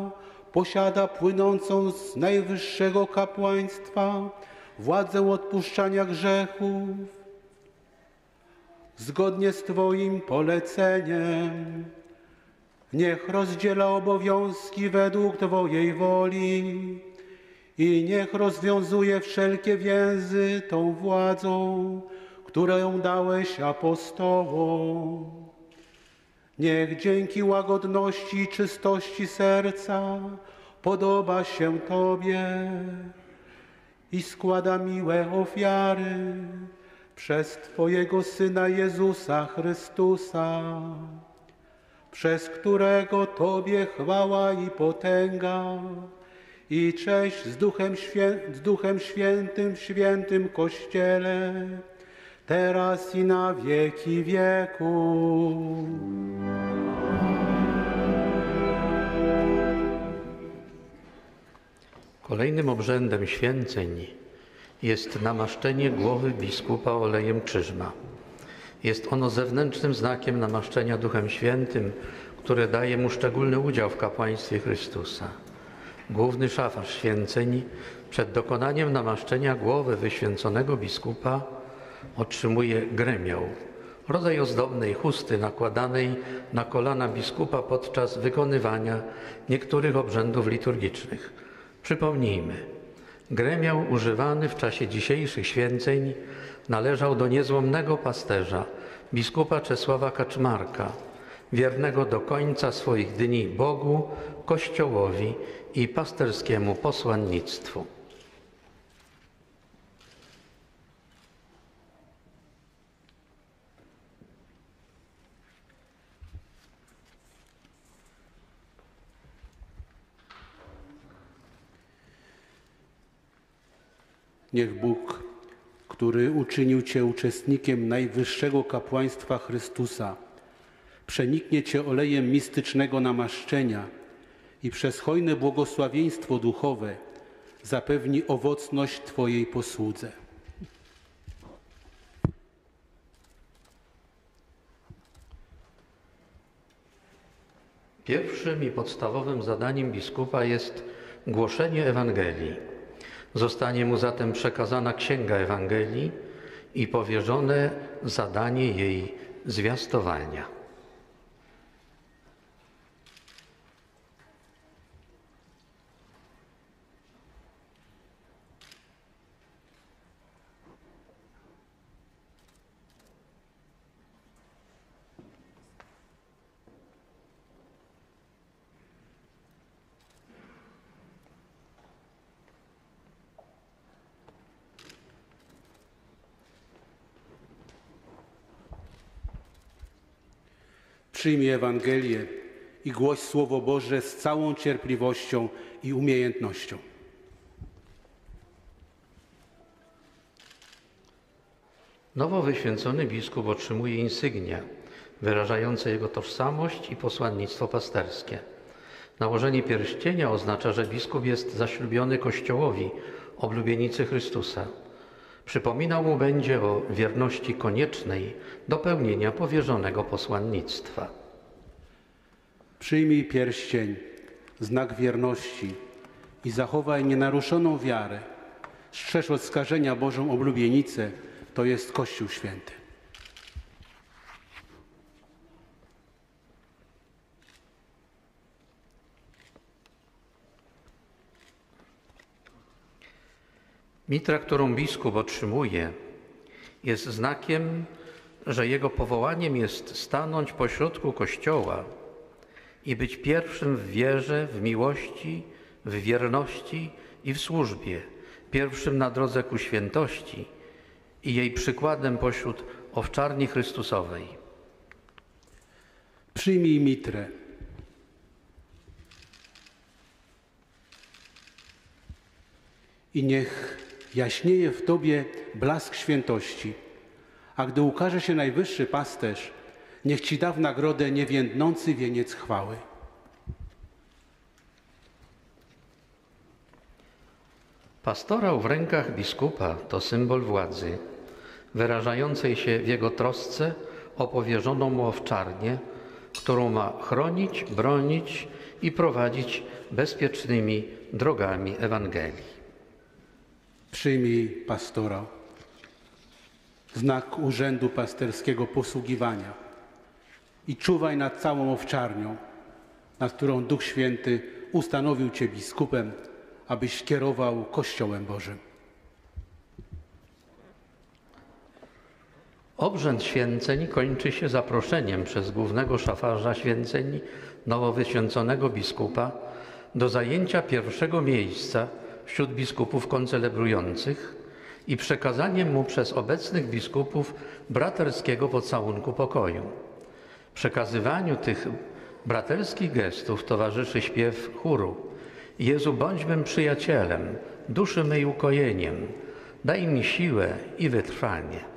posiada płynącą z najwyższego kapłaństwa władzę odpuszczania grzechów. Zgodnie z Twoim poleceniem, niech rozdziela obowiązki według Twojej woli i niech rozwiązuje wszelkie więzy tą władzą, którą dałeś apostołom. Niech dzięki łagodności i czystości serca podoba się Tobie i składa miłe ofiary przez Twojego Syna Jezusa Chrystusa, przez którego Tobie chwała i potęga i cześć z Duchem, Świę z Duchem Świętym w świętym Kościele, teraz i na wieki wieku. Kolejnym obrzędem święceń jest namaszczenie głowy biskupa olejem czyżma. Jest ono zewnętrznym znakiem namaszczenia Duchem Świętym, które daje mu szczególny udział w kapłaństwie Chrystusa. Główny szafar święceń przed dokonaniem namaszczenia głowy wyświęconego biskupa otrzymuje gremiał, rodzaj ozdobnej chusty nakładanej na kolana biskupa podczas wykonywania niektórych obrzędów liturgicznych. Przypomnijmy, gremiał używany w czasie dzisiejszych święceń należał do niezłomnego pasterza, biskupa Czesława Kaczmarka, wiernego do końca swoich dni Bogu, Kościołowi i pasterskiemu posłannictwu. Niech Bóg, który uczynił Cię uczestnikiem najwyższego kapłaństwa Chrystusa, przeniknie Cię olejem mistycznego namaszczenia i przez hojne błogosławieństwo duchowe zapewni owocność Twojej posłudze. Pierwszym i podstawowym zadaniem biskupa jest głoszenie Ewangelii. Zostanie mu zatem przekazana Księga Ewangelii i powierzone zadanie jej zwiastowania. Przyjmij Ewangelię i głoś Słowo Boże z całą cierpliwością i umiejętnością. Nowo wyświęcony biskup otrzymuje insygnia wyrażające jego tożsamość i posłannictwo pasterskie. Nałożenie pierścienia oznacza, że biskup jest zaślubiony Kościołowi, oblubienicy Chrystusa. Przypominał mu będzie o wierności koniecznej do pełnienia powierzonego posłannictwa. Przyjmij pierścień, znak wierności i zachowaj nienaruszoną wiarę. Strzeż od skażenia Bożą oblubienicę, to jest Kościół Święty. Mitra, którą biskup otrzymuje, jest znakiem, że jego powołaniem jest stanąć pośrodku Kościoła i być pierwszym w wierze, w miłości, w wierności i w służbie, pierwszym na drodze ku świętości i jej przykładem pośród owczarni Chrystusowej. Przyjmij mitrę. I niech jaśnieje w Tobie blask świętości, a gdy ukaże się najwyższy pasterz, niech Ci da w nagrodę niewiędnący wieniec chwały. Pastorał w rękach biskupa to symbol władzy, wyrażającej się w jego trosce o powierzoną mu owczarnię, którą ma chronić, bronić i prowadzić bezpiecznymi drogami Ewangelii. Przyjmij pastora, znak urzędu pasterskiego posługiwania i czuwaj nad całą owczarnią, nad którą Duch Święty ustanowił Cię biskupem, abyś kierował Kościołem Bożym. Obrzęd święceń kończy się zaproszeniem przez głównego szafarza święceń nowo wyświęconego biskupa do zajęcia pierwszego miejsca wśród biskupów koncelebrujących i przekazaniem mu przez obecnych biskupów braterskiego pocałunku pokoju. Przekazywaniu tych braterskich gestów towarzyszy śpiew chóru. Jezu, bądź mym przyjacielem, duszy mej ukojeniem, daj mi siłę i wytrwanie.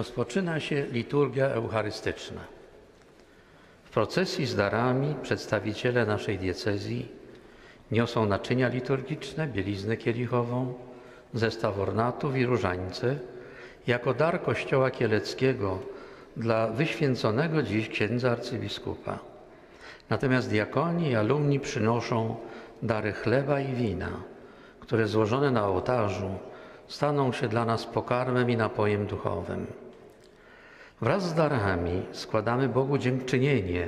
Rozpoczyna się liturgia eucharystyczna. W procesji z darami przedstawiciele naszej diecezji niosą naczynia liturgiczne, bieliznę kielichową, zestaw ornatów i różańce jako dar Kościoła Kieleckiego dla wyświęconego dziś księdza arcybiskupa. Natomiast diakoni i alumni przynoszą dary chleba i wina, które złożone na ołtarzu staną się dla nas pokarmem i napojem duchowym. Wraz z darami składamy Bogu dziękczynienie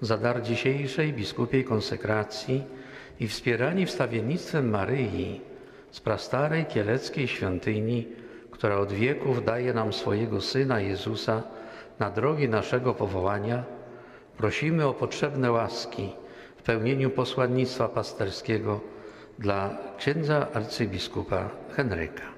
za dar dzisiejszej biskupiej konsekracji i wspierani wstawiennictwem Maryi z prastarej kieleckiej świątyni, która od wieków daje nam swojego Syna Jezusa na drogi naszego powołania, prosimy o potrzebne łaski w pełnieniu posłannictwa pasterskiego dla księdza arcybiskupa Henryka.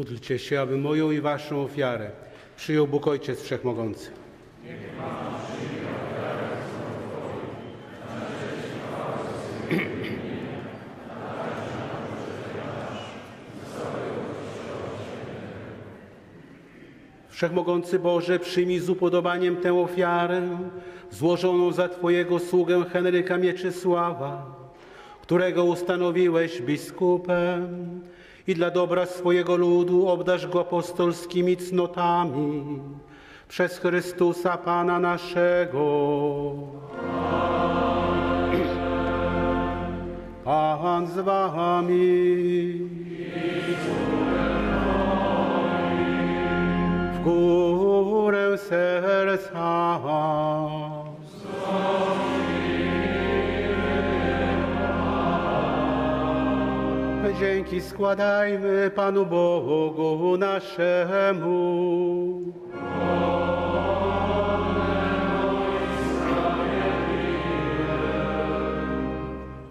Módlcie się, aby moją i waszą ofiarę przyjął Bóg Ojciec Wszechmogący. Wszechmogący Boże, przyjmij z upodobaniem tę ofiarę złożoną za Twojego sługę Henryka Mieczysława, którego ustanowiłeś biskupem i dla dobra swojego ludu obdasz go apostolskimi cnotami przez Chrystusa Pana naszego. Pan z wami. W górę serca. Dzięki składajmy Panu Bogu naszemu.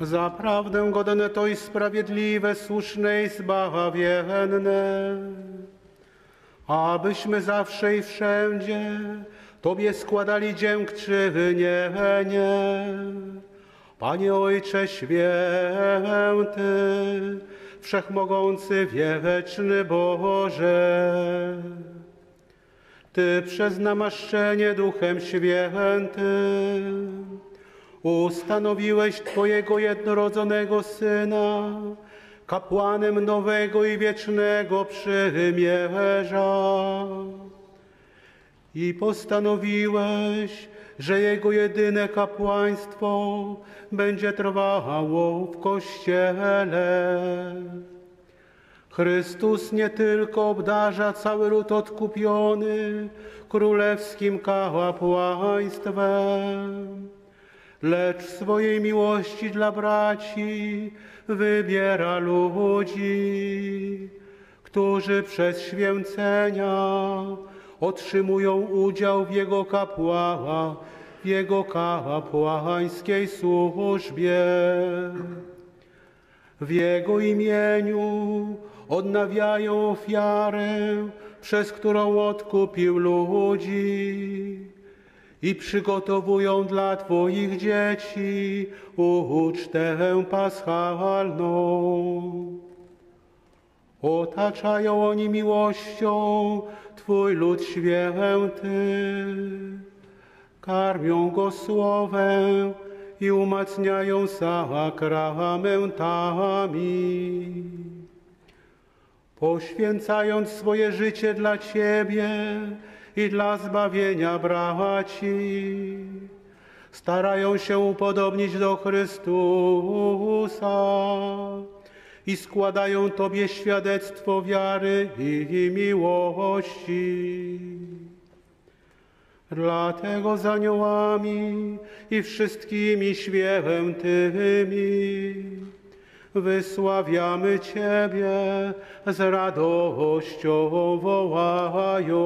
Zaprawdę godne to i sprawiedliwe, słuszne i zbawienne, abyśmy zawsze i wszędzie Tobie składali dziękczynienie. Panie Ojcze Święty, Wszechmogący, Wieczny Boże, Ty przez namaszczenie Duchem Świętym ustanowiłeś Twojego jednorodzonego Syna kapłanem nowego i wiecznego przymierza i postanowiłeś, że Jego jedyne kapłaństwo będzie trwało w Kościele. Chrystus nie tylko obdarza cały ród odkupiony królewskim kapłaństwem, lecz w swojej miłości dla braci wybiera ludzi, którzy przez święcenia otrzymują udział w Jego kapłana, w Jego kapłańskiej służbie. W Jego imieniu odnawiają ofiarę, przez którą odkupił ludzi i przygotowują dla Twoich dzieci ucztę paschalną. Otaczają oni miłością Twój lud święty, karmią go słowem i umacniają sakramentami. Poświęcając swoje życie dla Ciebie i dla zbawienia braci, starają się upodobnić do Chrystusa i składają Tobie świadectwo wiary i miłości. Dlatego z aniołami i wszystkimi świętymi wysławiamy Ciebie z radością wołając.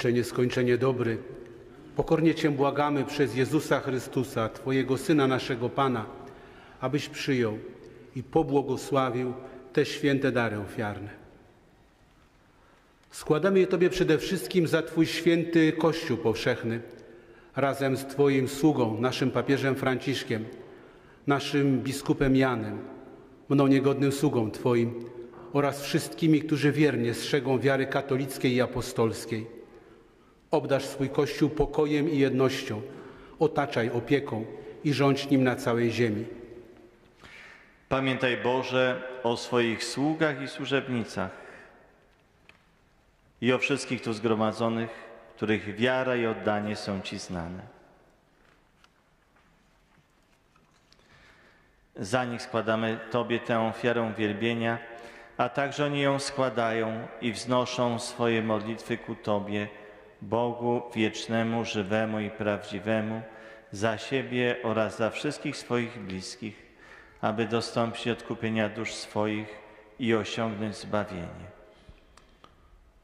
Ojcze nieskończenie dobry, pokornie Cię błagamy przez Jezusa Chrystusa, Twojego Syna naszego Pana, abyś przyjął i pobłogosławił te święte dary ofiarne. Składamy je Tobie przede wszystkim za Twój święty Kościół powszechny, razem z Twoim sługą, naszym papieżem Franciszkiem, naszym biskupem Janem, mną niegodnym sługą Twoim oraz wszystkimi, którzy wiernie strzegą wiary katolickiej i apostolskiej. Obdasz swój Kościół pokojem i jednością, otaczaj opieką i rządź nim na całej ziemi. Pamiętaj Boże o swoich sługach i służebnicach i o wszystkich tu zgromadzonych, których wiara i oddanie są Ci znane. Za nich składamy Tobie tę ofiarę wielbienia, a także oni ją składają i wznoszą swoje modlitwy ku Tobie, Bogu wiecznemu, żywemu i prawdziwemu, za siebie oraz za wszystkich swoich bliskich, aby dostąpić odkupienia dusz swoich i osiągnąć zbawienie.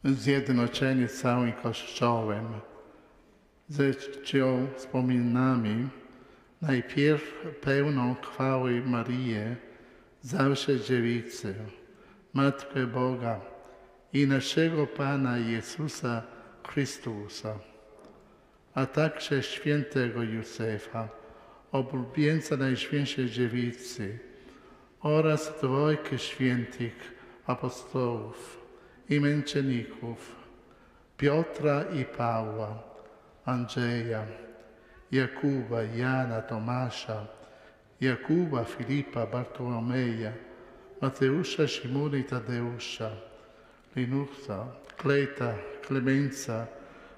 Zjednoczeni z całym Kościołem, ze czcią wspominamy najpierw pełną chwały Marię, zawsze dziewicę, Matkę Boga i naszego Pana Jezusa Chrystusa, a także świętego Józefa, oblubieńca Najświętszej Dziewicy oraz dwojkę świętych apostołów i męczenników, Piotra i Pawła, Andrzeja, Jakuba, Jana, Tomasza, Jakuba, Filipa, Bartolomeja, Mateusza, Szymona i Tadeusza, Linusa, Kleta, Klemensa,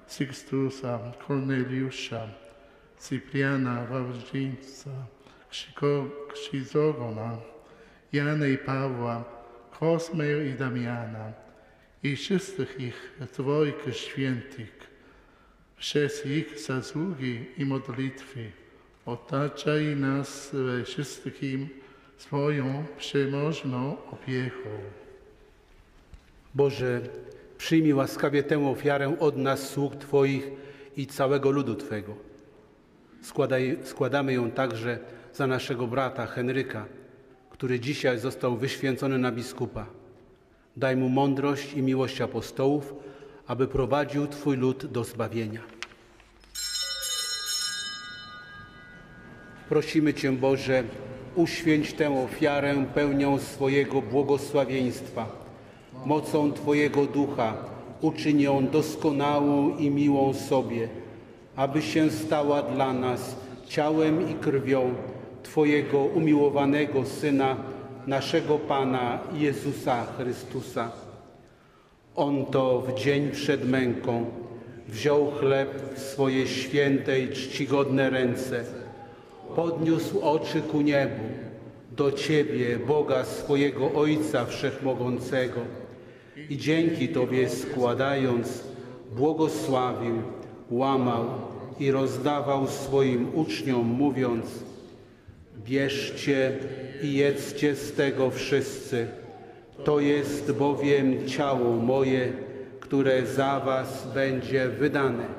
Sixtusa, Korneliusza, Cypriana, Wawrzyńca, Krzyzogona, Jana i Pawła, Kosmę i Damiana i wszystkich ich świętych. Przez ich zasługi i modlitwy otaczaj nas wszystkim swoją przemożną opieką. Boże, przyjmij łaskawie tę ofiarę od nas, sług Twoich i całego ludu Twego. Składaj, składamy ją także za naszego brata Henryka, który dzisiaj został wyświęcony na biskupa. Daj mu mądrość i miłość apostołów, aby prowadził Twój lud do zbawienia. Prosimy Cię, Boże, uświęć tę ofiarę pełnią swojego błogosławieństwa. Mocą Twojego ducha uczyń ją doskonałą i miłą sobie, aby się stała dla nas ciałem i krwią Twojego umiłowanego Syna, naszego Pana Jezusa Chrystusa. On to w dzień przed męką wziął chleb w swoje święte i czcigodne ręce, podniósł oczy ku niebu, do Ciebie, Boga swojego Ojca Wszechmogącego i dzięki Tobie składając, błogosławił, łamał i rozdawał swoim uczniom, mówiąc: Bierzcie i jedzcie z tego wszyscy. To jest bowiem ciało moje, które za Was będzie wydane.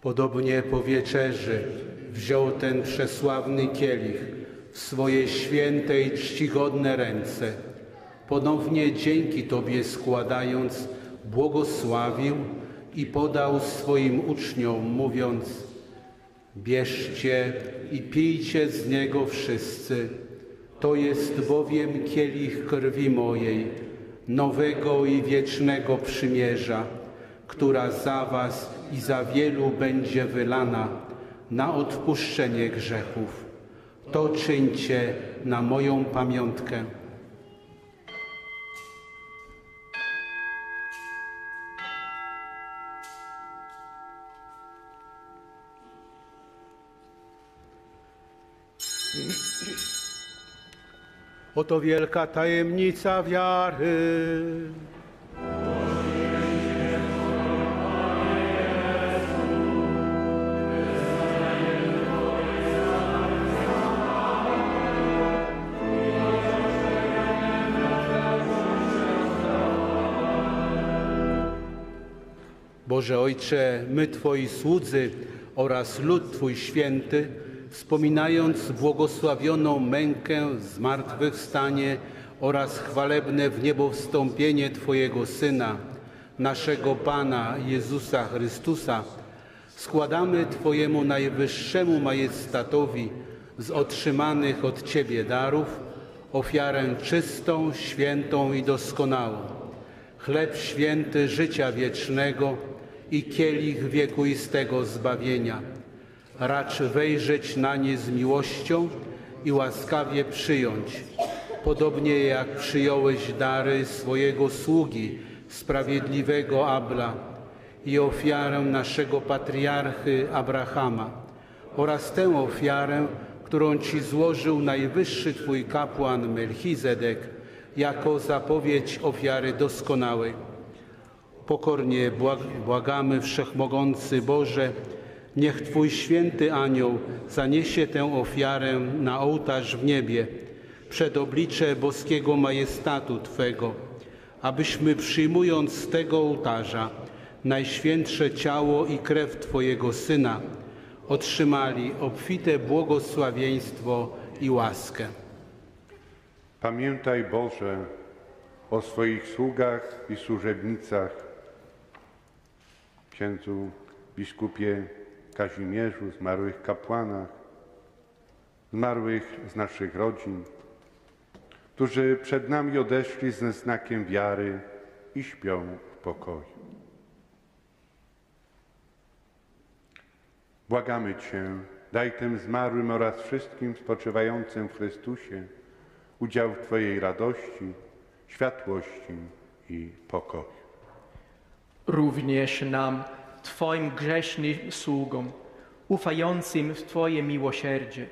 Podobnie po wieczerzy wziął ten przesławny kielich w swoje święte i czcigodne ręce. Ponownie dzięki Tobie składając, błogosławił i podał swoim uczniom, mówiąc: Bierzcie i pijcie z niego wszyscy. To jest bowiem kielich krwi mojej, nowego i wiecznego przymierza, która za Was i za wielu będzie wylana na odpuszczenie grzechów. To czyńcie na moją pamiątkę. Oto wielka tajemnica wiary. Boże Ojcze, my Twoi słudzy oraz lud Twój święty, wspominając błogosławioną mękę, zmartwychwstanie oraz chwalebne w niebo wstąpienie Twojego Syna, naszego Pana Jezusa Chrystusa, składamy Twojemu najwyższemu majestatowi z otrzymanych od Ciebie darów ofiarę czystą, świętą i doskonałą, chleb święty życia wiecznego i kielich wiekuistego zbawienia. Racz wejrzeć na nie z miłością i łaskawie przyjąć, podobnie jak przyjąłeś dary swojego sługi, sprawiedliwego Abla i ofiarę naszego patriarchy Abrahama oraz tę ofiarę, którą Ci złożył najwyższy Twój kapłan Melchizedek jako zapowiedź ofiary doskonałej. Pokornie błag- błagamy Wszechmogący Boże, niech Twój święty anioł zaniesie tę ofiarę na ołtarz w niebie, przed oblicze boskiego majestatu Twego, abyśmy przyjmując z tego ołtarza najświętsze ciało i krew Twojego Syna, otrzymali obfite błogosławieństwo i łaskę. Pamiętaj Boże o swoich sługach i służebnicach, księdzu biskupie Kazimierzu, zmarłych kapłanach, zmarłych z naszych rodzin, którzy przed nami odeszli ze znakiem wiary i śpią w pokoju. Błagamy Cię, daj tym zmarłym oraz wszystkim spoczywającym w Chrystusie udział w Twojej radości, światłości i pokoju. Również nam, Twoim grzesznym sługom, ufającym w Twoje miłosierdzie,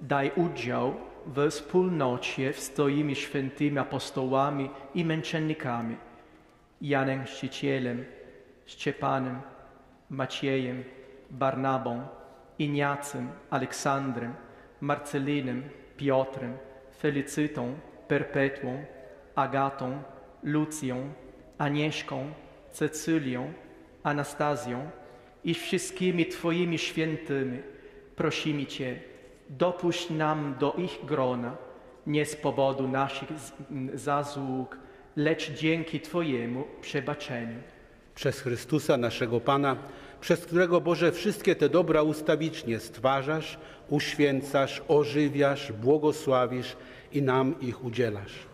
daj udział we wspólnocie z Twoimi świętymi apostołami i męczennikami, Janem Chrzcicielem, Szczepanem, Maciejem, Barnabą, Iniacym, Aleksandrem, Marcelinem, Piotrem, Felicytą, Perpetuą, Agatą, Lucją, Anieszką, Cecylią, Anastazją i wszystkimi Twoimi świętymi prosimy Cię, dopuść nam do ich grona, nie z powodu naszych zasług, lecz dzięki Twojemu przebaczeniu. Przez Chrystusa naszego Pana, przez którego Boże wszystkie te dobra ustawicznie stwarzasz, uświęcasz, ożywiasz, błogosławisz i nam ich udzielasz.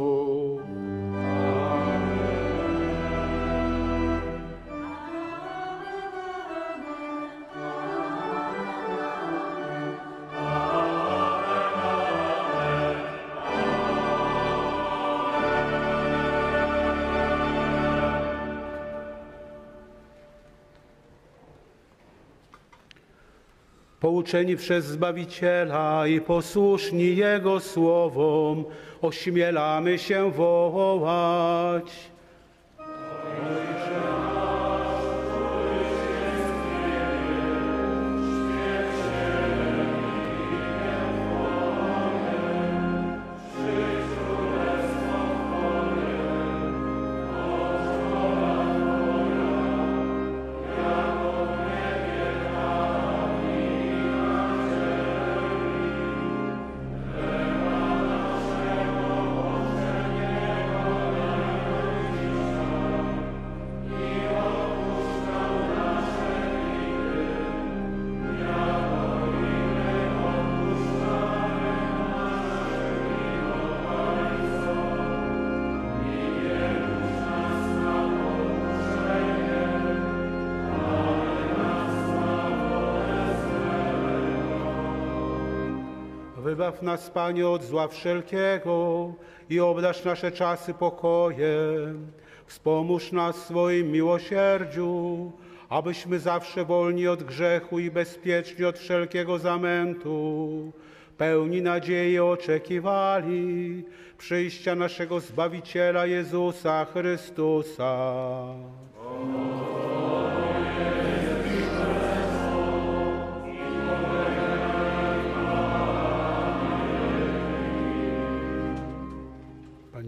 Pouczeni przez Zbawiciela i posłuszni Jego słowom, ośmielamy się wołać. Wybaw nas, Panie, od zła wszelkiego i obdarz nasze czasy pokojem. Wspomóż nas swoim miłosierdziu, abyśmy zawsze wolni od grzechu i bezpieczni od wszelkiego zamętu, pełni nadziei oczekiwali przyjścia naszego Zbawiciela Jezusa Chrystusa. Panie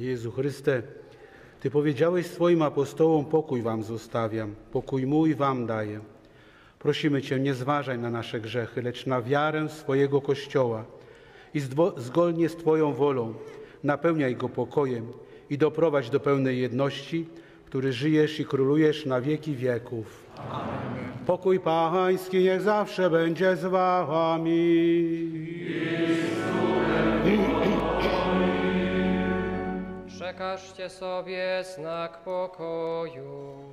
Jezu Chryste, Ty powiedziałeś swoim apostołom, pokój wam zostawiam, pokój mój wam daję. Prosimy Cię, nie zważaj na nasze grzechy, lecz na wiarę swojego Kościoła i zgodnie z Twoją wolą napełniaj go pokojem i doprowadź do pełnej jedności, w której żyjesz i królujesz na wieki wieków. Pokój Pański niech zawsze będzie z Wami. Przekażcie sobie znak pokoju.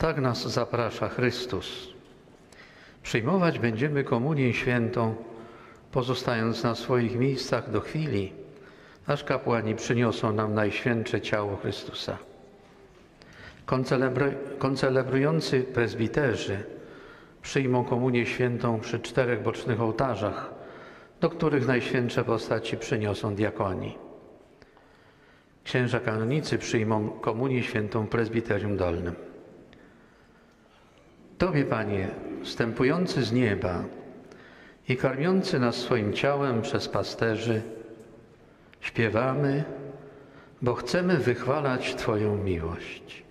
Tak nas zaprasza Chrystus. Przyjmować będziemy komunię świętą, pozostając na swoich miejscach do chwili, aż kapłani przyniosą nam najświętsze ciało Chrystusa. Koncelebry, koncelebrujący prezbiterzy przyjmą komunię świętą przy czterech bocznych ołtarzach, do których najświętsze postaci przyniosą diakoni. Księża kanonicy przyjmą komunię świętą w prezbiterium dolnym. Tobie, Panie, wstępujący z nieba i karmiący nas swoim ciałem przez pasterzy, śpiewamy, bo chcemy wychwalać Twoją miłość.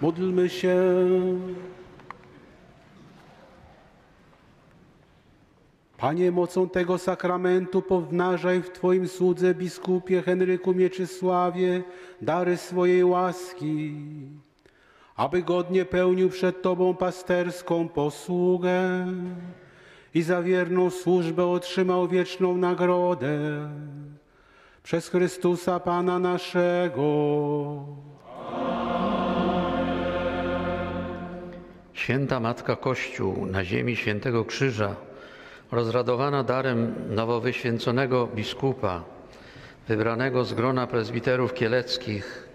Módlmy się. Panie, mocą tego sakramentu pownażaj w Twoim słudze biskupie Henryku Mieczysławie dary swojej łaski, aby godnie pełnił przed Tobą pasterską posługę i za wierną służbę otrzymał wieczną nagrodę przez Chrystusa Pana naszego. Święta Matka Kościół na ziemi Świętego Krzyża, rozradowana darem nowo wyświęconego biskupa, wybranego z grona prezbiterów kieleckich,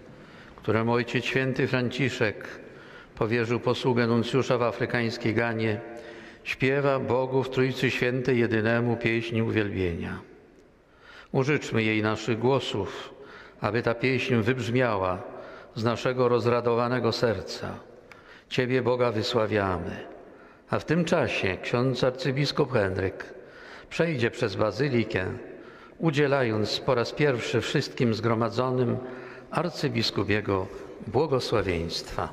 któremu Ojciec Święty Franciszek powierzył posługę nuncjusza w afrykańskiej Ganie, śpiewa Bogu w Trójcy Świętej jedynemu pieśń uwielbienia. Użyczmy jej naszych głosów, aby ta pieśń wybrzmiała z naszego rozradowanego serca. Ciebie Boga wysławiamy. A w tym czasie ksiądz arcybiskup Henryk przejdzie przez bazylikę, udzielając po raz pierwszy wszystkim zgromadzonym arcybiskupiego błogosławieństwa.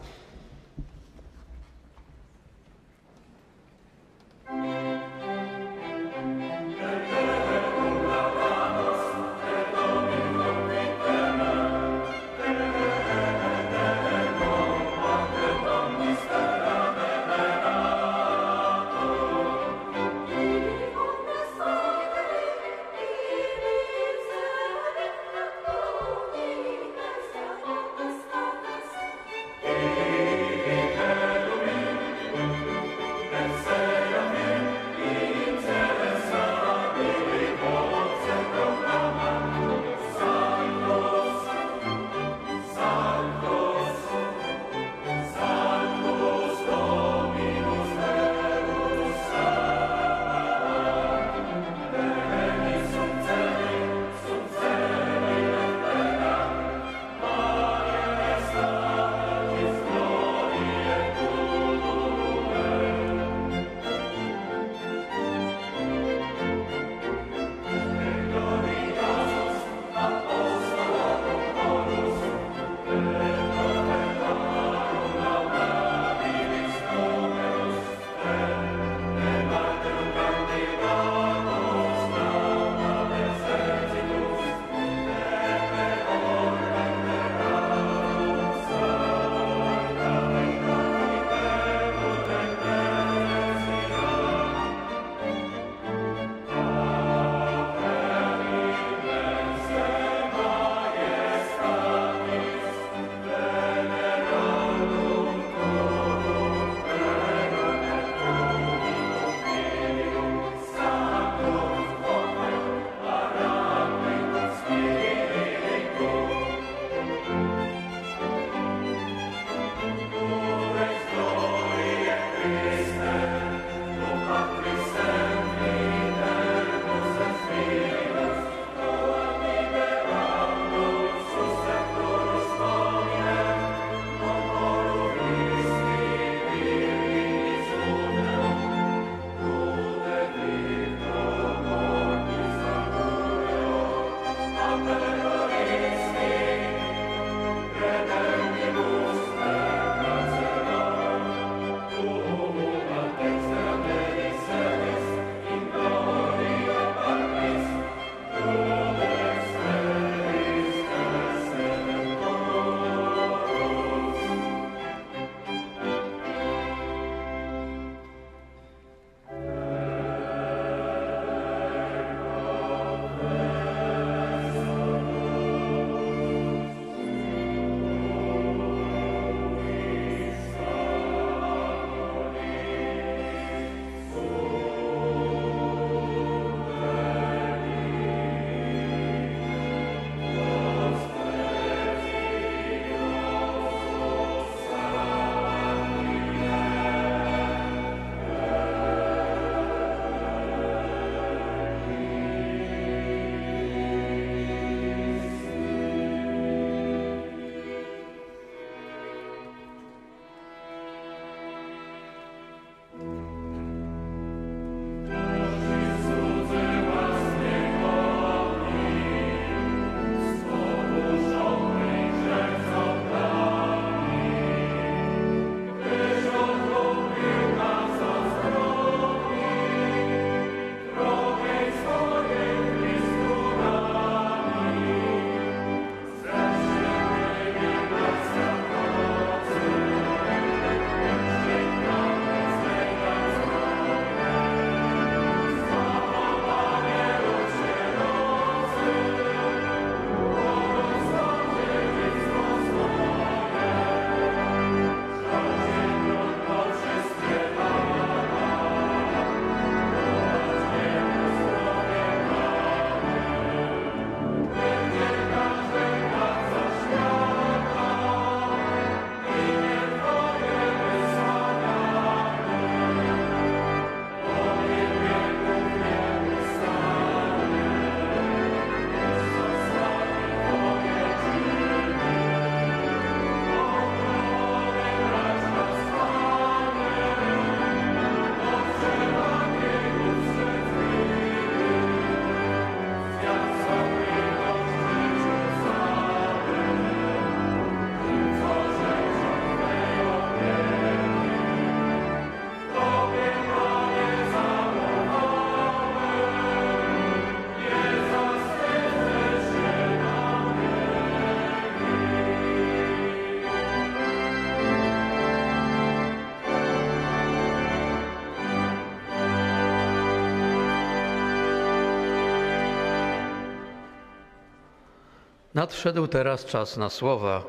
Nadszedł teraz czas na słowa,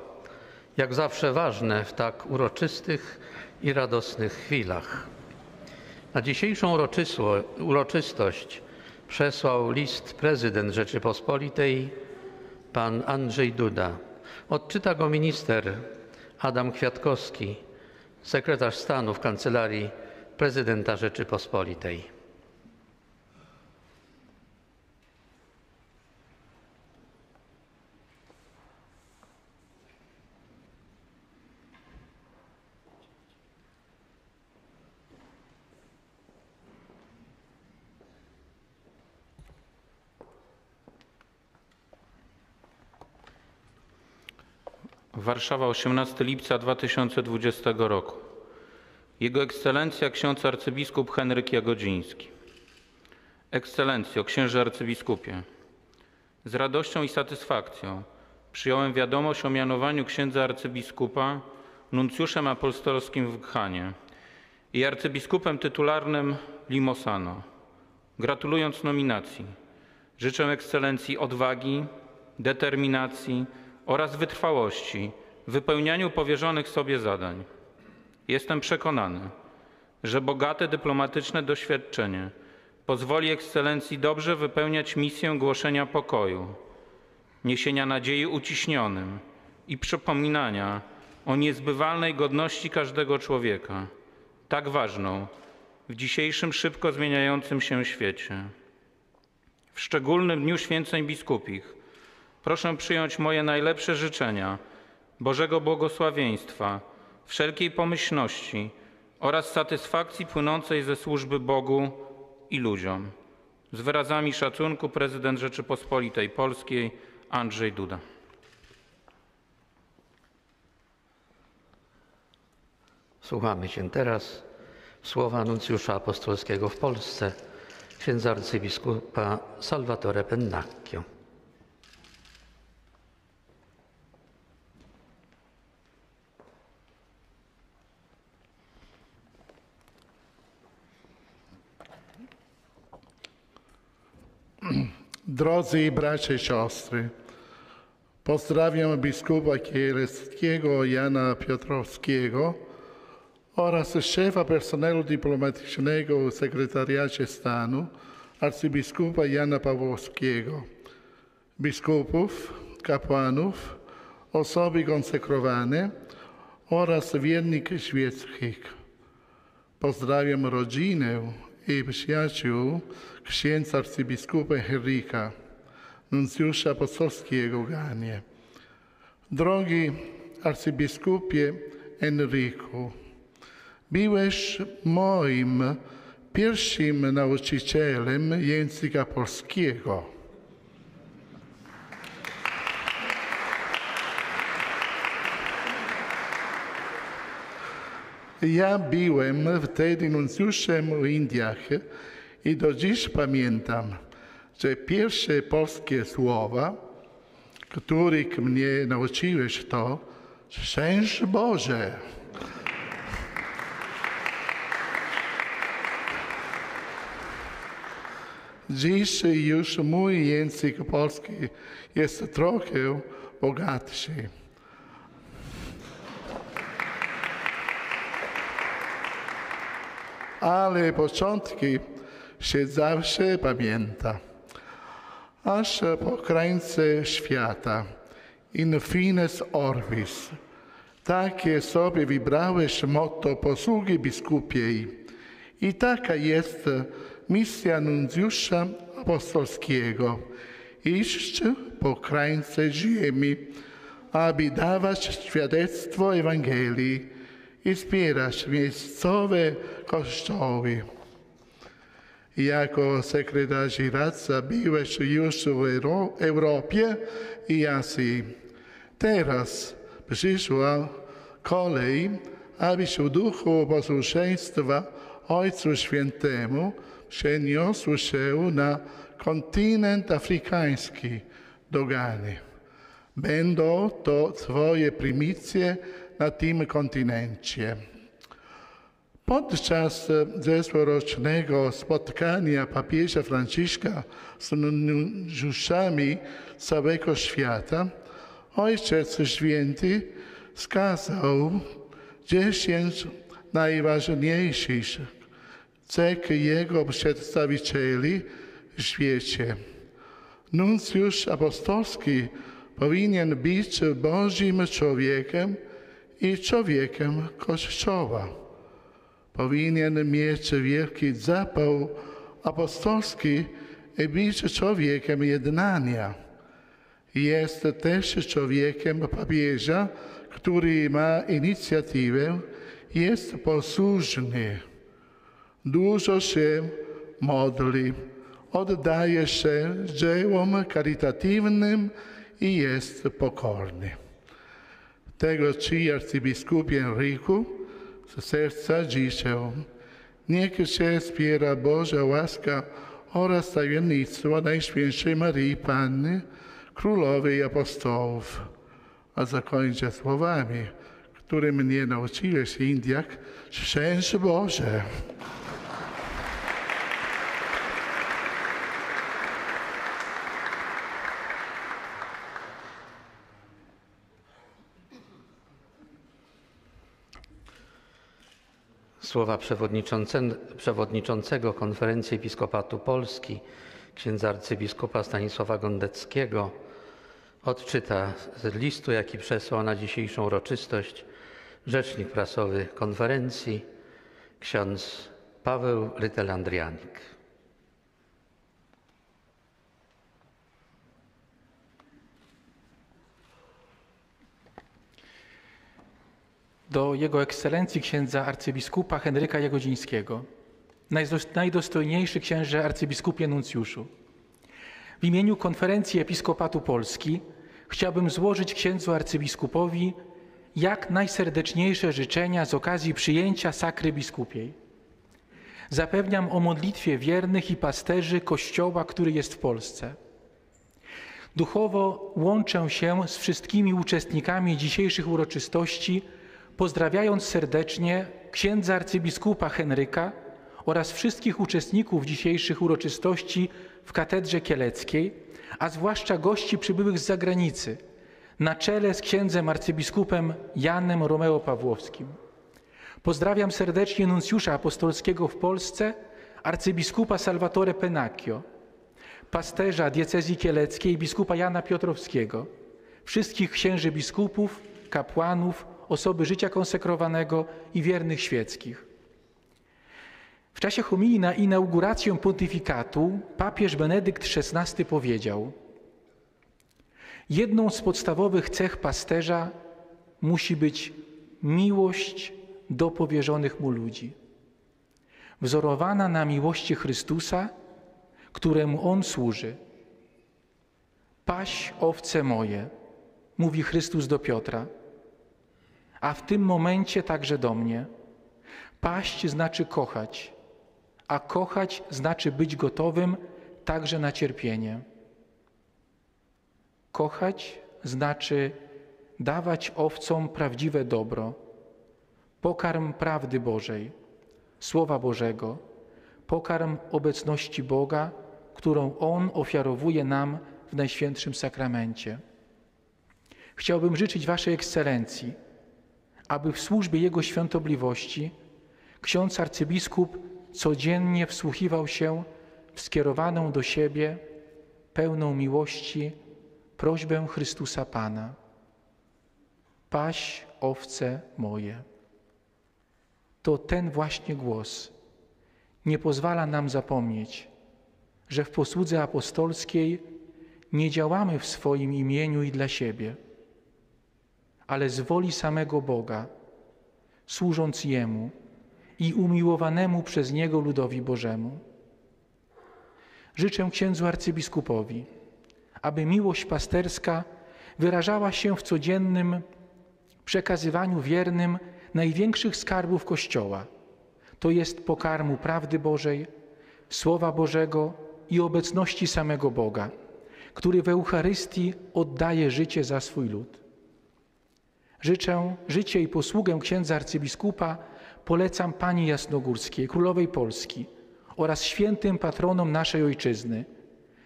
jak zawsze ważne w tak uroczystych i radosnych chwilach. Na dzisiejszą uroczystość przesłał list prezydent Rzeczypospolitej, pan Andrzej Duda. Odczyta go minister Adam Kwiatkowski, sekretarz stanu w kancelarii prezydenta Rzeczypospolitej. Warszawa, 18 lipca 2020 roku. Jego Ekscelencja ksiądz arcybiskup Henryk Jagodziński. Ekscelencjo, księże arcybiskupie, z radością i satysfakcją przyjąłem wiadomość o mianowaniu księdza arcybiskupa nuncjuszem apostolskim w Ghanie i arcybiskupem tytularnym Limosano. Gratulując nominacji, życzę Ekscelencji odwagi, determinacji, oraz wytrwałości w wypełnianiu powierzonych sobie zadań. Jestem przekonany, że bogate dyplomatyczne doświadczenie pozwoli Ekscelencji dobrze wypełniać misję głoszenia pokoju, niesienia nadziei uciśnionym i przypominania o niezbywalnej godności każdego człowieka, tak ważną w dzisiejszym szybko zmieniającym się świecie. W szczególnym Dniu Święceń Biskupich Proszę przyjąć moje najlepsze życzenia, Bożego błogosławieństwa, wszelkiej pomyślności oraz satysfakcji płynącej ze służby Bogu i ludziom. Z wyrazami szacunku prezydent Rzeczypospolitej Polskiej Andrzej Duda. Słuchamy się teraz słowa nuncjusza apostolskiego w Polsce, księdza arcybiskupa Salvatore Pennacchio. Drodzy bracia i siostry, pozdrawiam biskupa kieleckiego Jana Piotrowskiego oraz szefa personelu dyplomatycznego w sekretariacie stanu arcybiskupa Jana Pawłowskiego, biskupów, kapłanów, osoby konsekrowane oraz wiernych świeckich. Pozdrawiam rodzinę i przyjaciół księdza arcybiskupa Henryka, nuncjusza apostolskiego Ganie. Drogi arcybiskupie Enriku, byłeś moim pierwszym nauczycielem języka polskiego. Ja byłem wtedy nuncjuszem w Indiach i do dziś pamiętam, że pierwsze polskie słowa, których mnie nauczyłeś, to Szczęść Boże. Dziś już mój język polski jest trochę bogatszy. Ale początki się zawsze pamięta. Aż po krańce świata, in fines orbis. Takie sobie wybrałeś motto posługi biskupiej. I taka jest misja nuncjusza apostolskiego. Iść po krańce ziemi, aby dawać świadectwo Ewangelii i wspierać miejscowe kościoły. Jako sekretarz radca byłeś już w Europie i Azji. Teraz przyszła kolej, abyś w duchu posłuszeństwa Ojcu Świętemu przeniosł się na kontynent afrykański do Gany. Będą to Twoje primicje na tym kontynencie. Podczas zeszłorocznego spotkania papieża Franciszka z nunziuszami całego świata Ojciec Święty wskazał dziesięć najważniejszych cech jego przedstawicieli w świecie. Nuncjusz apostolski powinien być Bożym człowiekiem i człowiekiem Kościoła. Powinien mieć wielki zapał apostolski i być człowiekiem jednania. Jest też człowiekiem papieża, który ma inicjatywę, jest posłuszny. Dużo się modli, oddaje się dziełom karytatywnym i jest pokorny. Tego Ci, arcybiskupie Enriku, z serca życzę. Niech się wspiera Boża łaska oraz tajemnictwo Najświętszej Maryi Panny, Królowej Apostołów. A zakończę słowami, które mnie nauczyłeś, Indiak, szczęść Boże. Słowa przewodniczącego Konferencji Episkopatu Polski, księdza arcybiskupa Stanisława Gondeckiego, odczyta z listu, jaki przesłał na dzisiejszą uroczystość rzecznik prasowy konferencji, ksiądz Paweł Rytel-Andrianik. Do Jego Ekscelencji księdza arcybiskupa Henryka Jagodzińskiego, najdostojniejszy księże arcybiskupie nuncjuszu. W imieniu Konferencji Episkopatu Polski chciałbym złożyć księdzu arcybiskupowi jak najserdeczniejsze życzenia z okazji przyjęcia sakry biskupiej. Zapewniam o modlitwie wiernych i pasterzy Kościoła, który jest w Polsce. Duchowo łączę się z wszystkimi uczestnikami dzisiejszych uroczystości, pozdrawiając serdecznie księdza arcybiskupa Henryka oraz wszystkich uczestników dzisiejszych uroczystości w Katedrze Kieleckiej, a zwłaszcza gości przybyłych z zagranicy, na czele z księdzem arcybiskupem Janem Romeo Pawłowskim. Pozdrawiam serdecznie nuncjusza apostolskiego w Polsce, arcybiskupa Salvatore Penacchio, pasterza diecezji kieleckiej biskupa Jana Piotrowskiego, wszystkich księży biskupów, kapłanów, osoby życia konsekrowanego i wiernych świeckich. W czasie homilii na inaugurację pontyfikatu papież Benedykt XVI powiedział: Jedną z podstawowych cech pasterza musi być miłość do powierzonych mu ludzi, wzorowana na miłości Chrystusa, któremu on służy. Paś owce moje, mówi Chrystus do Piotra a w tym momencie także do mnie. Paść znaczy kochać, a kochać znaczy być gotowym także na cierpienie. Kochać znaczy dawać owcom prawdziwe dobro, pokarm prawdy Bożej, Słowa Bożego, pokarm obecności Boga, którą On ofiarowuje nam w Najświętszym Sakramencie. Chciałbym życzyć Waszej Ekscelencji, aby w służbie Jego świątobliwości ksiądz arcybiskup codziennie wsłuchiwał się w skierowaną do siebie, pełną miłości, prośbę Chrystusa Pana. Paś owce moje. To ten właśnie głos nie pozwala nam zapomnieć, że w posłudze apostolskiej nie działamy w swoim imieniu i dla siebie ale z woli samego Boga, służąc Jemu i umiłowanemu przez Niego ludowi Bożemu. Życzę księdzu arcybiskupowi, aby miłość pasterska wyrażała się w codziennym przekazywaniu wiernym największych skarbów Kościoła, to jest pokarmu prawdy Bożej, Słowa Bożego i obecności samego Boga, który w Eucharystii oddaje życie za swój lud. Życzę życie i posługę księdza arcybiskupa polecam Pani Jasnogórskiej, Królowej Polski oraz świętym patronom naszej Ojczyzny,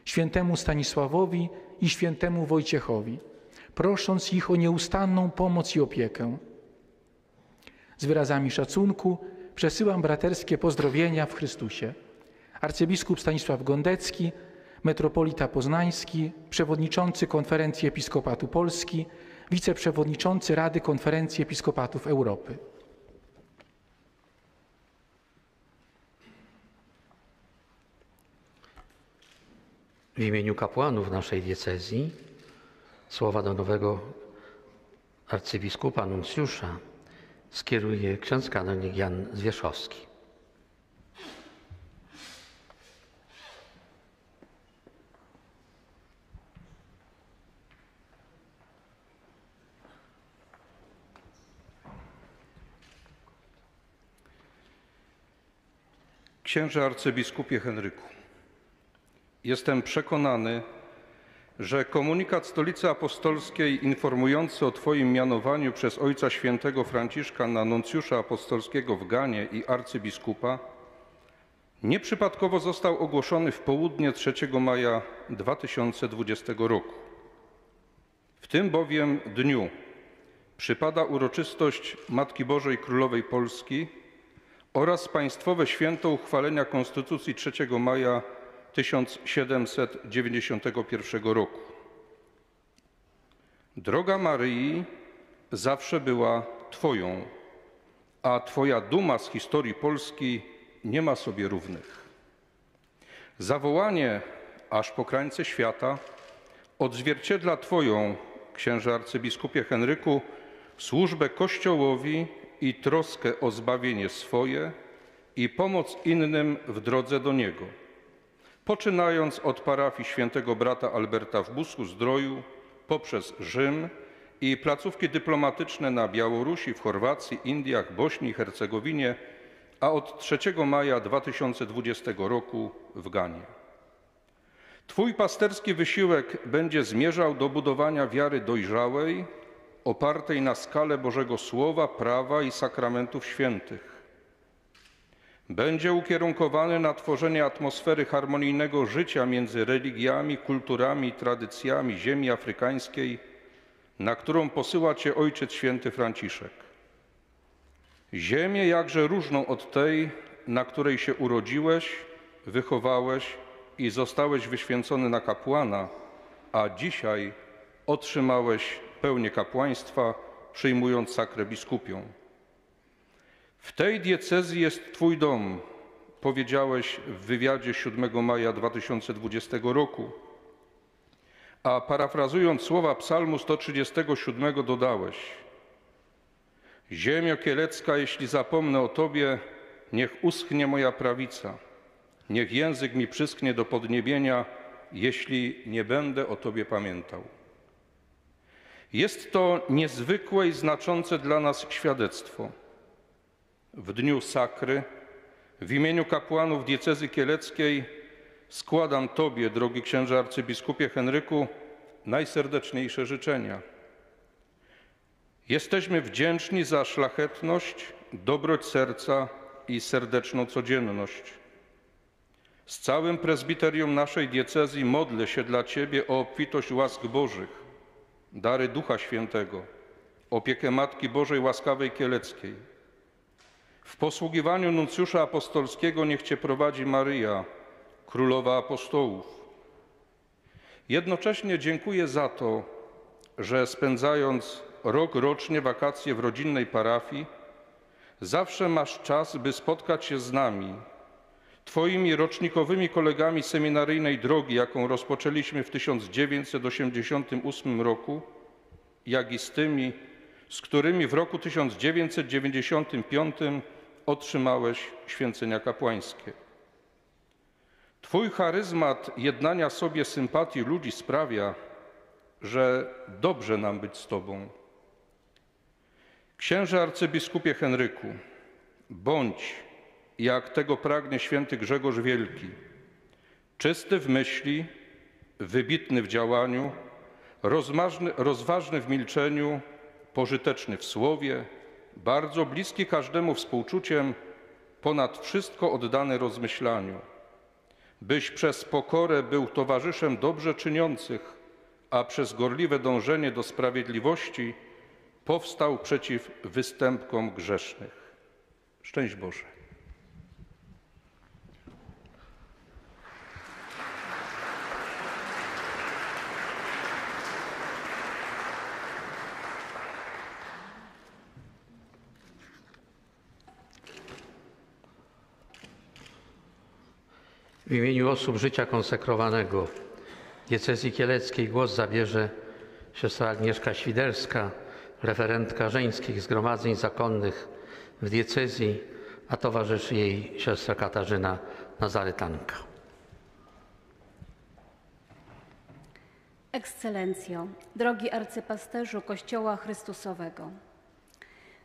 świętemu Stanisławowi i świętemu Wojciechowi, prosząc ich o nieustanną pomoc i opiekę. Z wyrazami szacunku przesyłam braterskie pozdrowienia w Chrystusie. Arcybiskup Stanisław Gondecki, metropolita poznański, przewodniczący Konferencji Episkopatu Polski, wiceprzewodniczący Rady Konferencji Episkopatów Europy. W imieniu kapłanów naszej diecezji słowa do nowego arcybiskupa nuncjusza skieruje ksiądz kanonik Jan Zwierzchowski. Księże arcybiskupie Henryku, jestem przekonany, że komunikat Stolicy Apostolskiej informujący o Twoim mianowaniu przez Ojca Świętego Franciszka na nuncjusza apostolskiego w Ganie i arcybiskupa nieprzypadkowo został ogłoszony w południe 3 maja 2020 roku. W tym bowiem dniu przypada uroczystość Matki Bożej Królowej Polski oraz państwowe święto uchwalenia Konstytucji 3 maja 1791 roku. Droga Maryi zawsze była Twoją, a Twoja duma z historii Polski nie ma sobie równych. Zawołanie aż po krańce świata odzwierciedla Twoją, księże arcybiskupie Henryku, służbę Kościołowi i troskę o zbawienie swoje i pomoc innym w drodze do Niego poczynając od parafii świętego brata Alberta w Busku Zdroju, poprzez Rzym i placówki dyplomatyczne na Białorusi, w Chorwacji, Indiach, Bośni i Hercegowinie, a od 3 maja 2020 roku w Ganie. Twój pasterski wysiłek będzie zmierzał do budowania wiary dojrzałej, opartej na skale Bożego Słowa, prawa i sakramentów świętych będzie ukierunkowany na tworzenie atmosfery harmonijnego życia między religiami, kulturami i tradycjami ziemi afrykańskiej, na którą posyła Cię Ojciec Święty Franciszek. Ziemię jakże różną od tej, na której się urodziłeś, wychowałeś i zostałeś wyświęcony na kapłana, a dzisiaj otrzymałeś pełnię kapłaństwa, przyjmując sakrę biskupią. W tej diecezji jest Twój dom, powiedziałeś w wywiadzie 7 maja 2020 roku. A parafrazując słowa Psalmu 137 dodałeś: Ziemio kielecka, jeśli zapomnę o Tobie, niech uschnie moja prawica, niech język mi przysknie do podniebienia, jeśli nie będę o Tobie pamiętał. Jest to niezwykłe i znaczące dla nas świadectwo w dniu sakry w imieniu kapłanów diecezy kieleckiej składam Tobie, drogi księże arcybiskupie Henryku, najserdeczniejsze życzenia. Jesteśmy wdzięczni za szlachetność, dobroć serca i serdeczną codzienność. Z całym prezbiterium naszej diecezji modlę się dla Ciebie o obfitość łask Bożych, dary Ducha Świętego, opiekę Matki Bożej Łaskawej Kieleckiej w posługiwaniu nuncjusza apostolskiego niech Cię prowadzi Maryja, Królowa Apostołów. Jednocześnie dziękuję za to, że spędzając rok rocznie wakacje w rodzinnej parafii, zawsze masz czas, by spotkać się z nami, Twoimi rocznikowymi kolegami seminaryjnej drogi, jaką rozpoczęliśmy w 1988 roku, jak i z tymi, z którymi w roku 1995 otrzymałeś święcenia kapłańskie. Twój charyzmat jednania sobie sympatii ludzi sprawia, że dobrze nam być z Tobą. Księże arcybiskupie Henryku, bądź, jak tego pragnie święty Grzegorz Wielki, czysty w myśli, wybitny w działaniu, rozważny w milczeniu, pożyteczny w słowie, bardzo bliski każdemu współczuciem, ponad wszystko oddany rozmyślaniu. Byś przez pokorę był towarzyszem dobrze czyniących, a przez gorliwe dążenie do sprawiedliwości powstał przeciw występkom grzesznych. Szczęść Boże. W imieniu osób życia konsekrowanego diecezji kieleckiej głos zabierze siostra Agnieszka Świderska, referentka żeńskich zgromadzeń zakonnych w diecezji, a towarzyszy jej siostra Katarzyna Nazaretanka. Ekscelencjo, drogi arcypasterzu Kościoła Chrystusowego,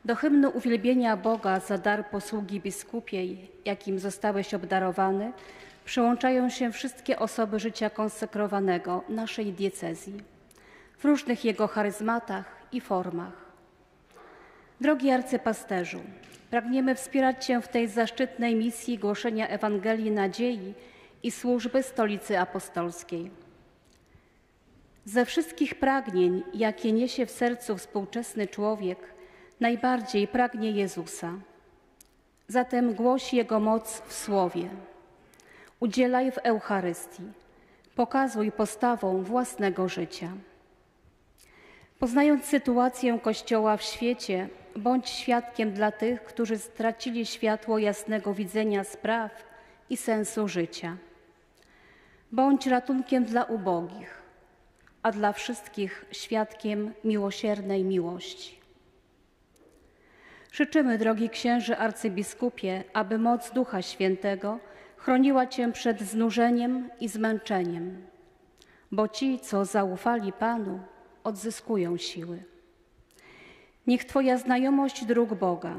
do hymnu uwielbienia Boga za dar posługi biskupiej, jakim zostałeś obdarowany, przyłączają się wszystkie osoby życia konsekrowanego naszej diecezji w różnych jego charyzmatach i formach. Drogi arcypasterzu, pragniemy wspierać Cię w tej zaszczytnej misji głoszenia Ewangelii nadziei i służby Stolicy Apostolskiej. Ze wszystkich pragnień, jakie niesie w sercu współczesny człowiek, najbardziej pragnie Jezusa. Zatem głoś Jego moc w Słowie. Udzielaj w Eucharystii. Pokazuj postawą własnego życia. Poznając sytuację Kościoła w świecie, bądź świadkiem dla tych, którzy stracili światło jasnego widzenia spraw i sensu życia. Bądź ratunkiem dla ubogich, a dla wszystkich świadkiem miłosiernej miłości. Życzymy, drogi księży arcybiskupie, aby moc Ducha Świętego chroniła Cię przed znużeniem i zmęczeniem, bo ci, co zaufali Panu, odzyskują siły. Niech Twoja znajomość dróg Boga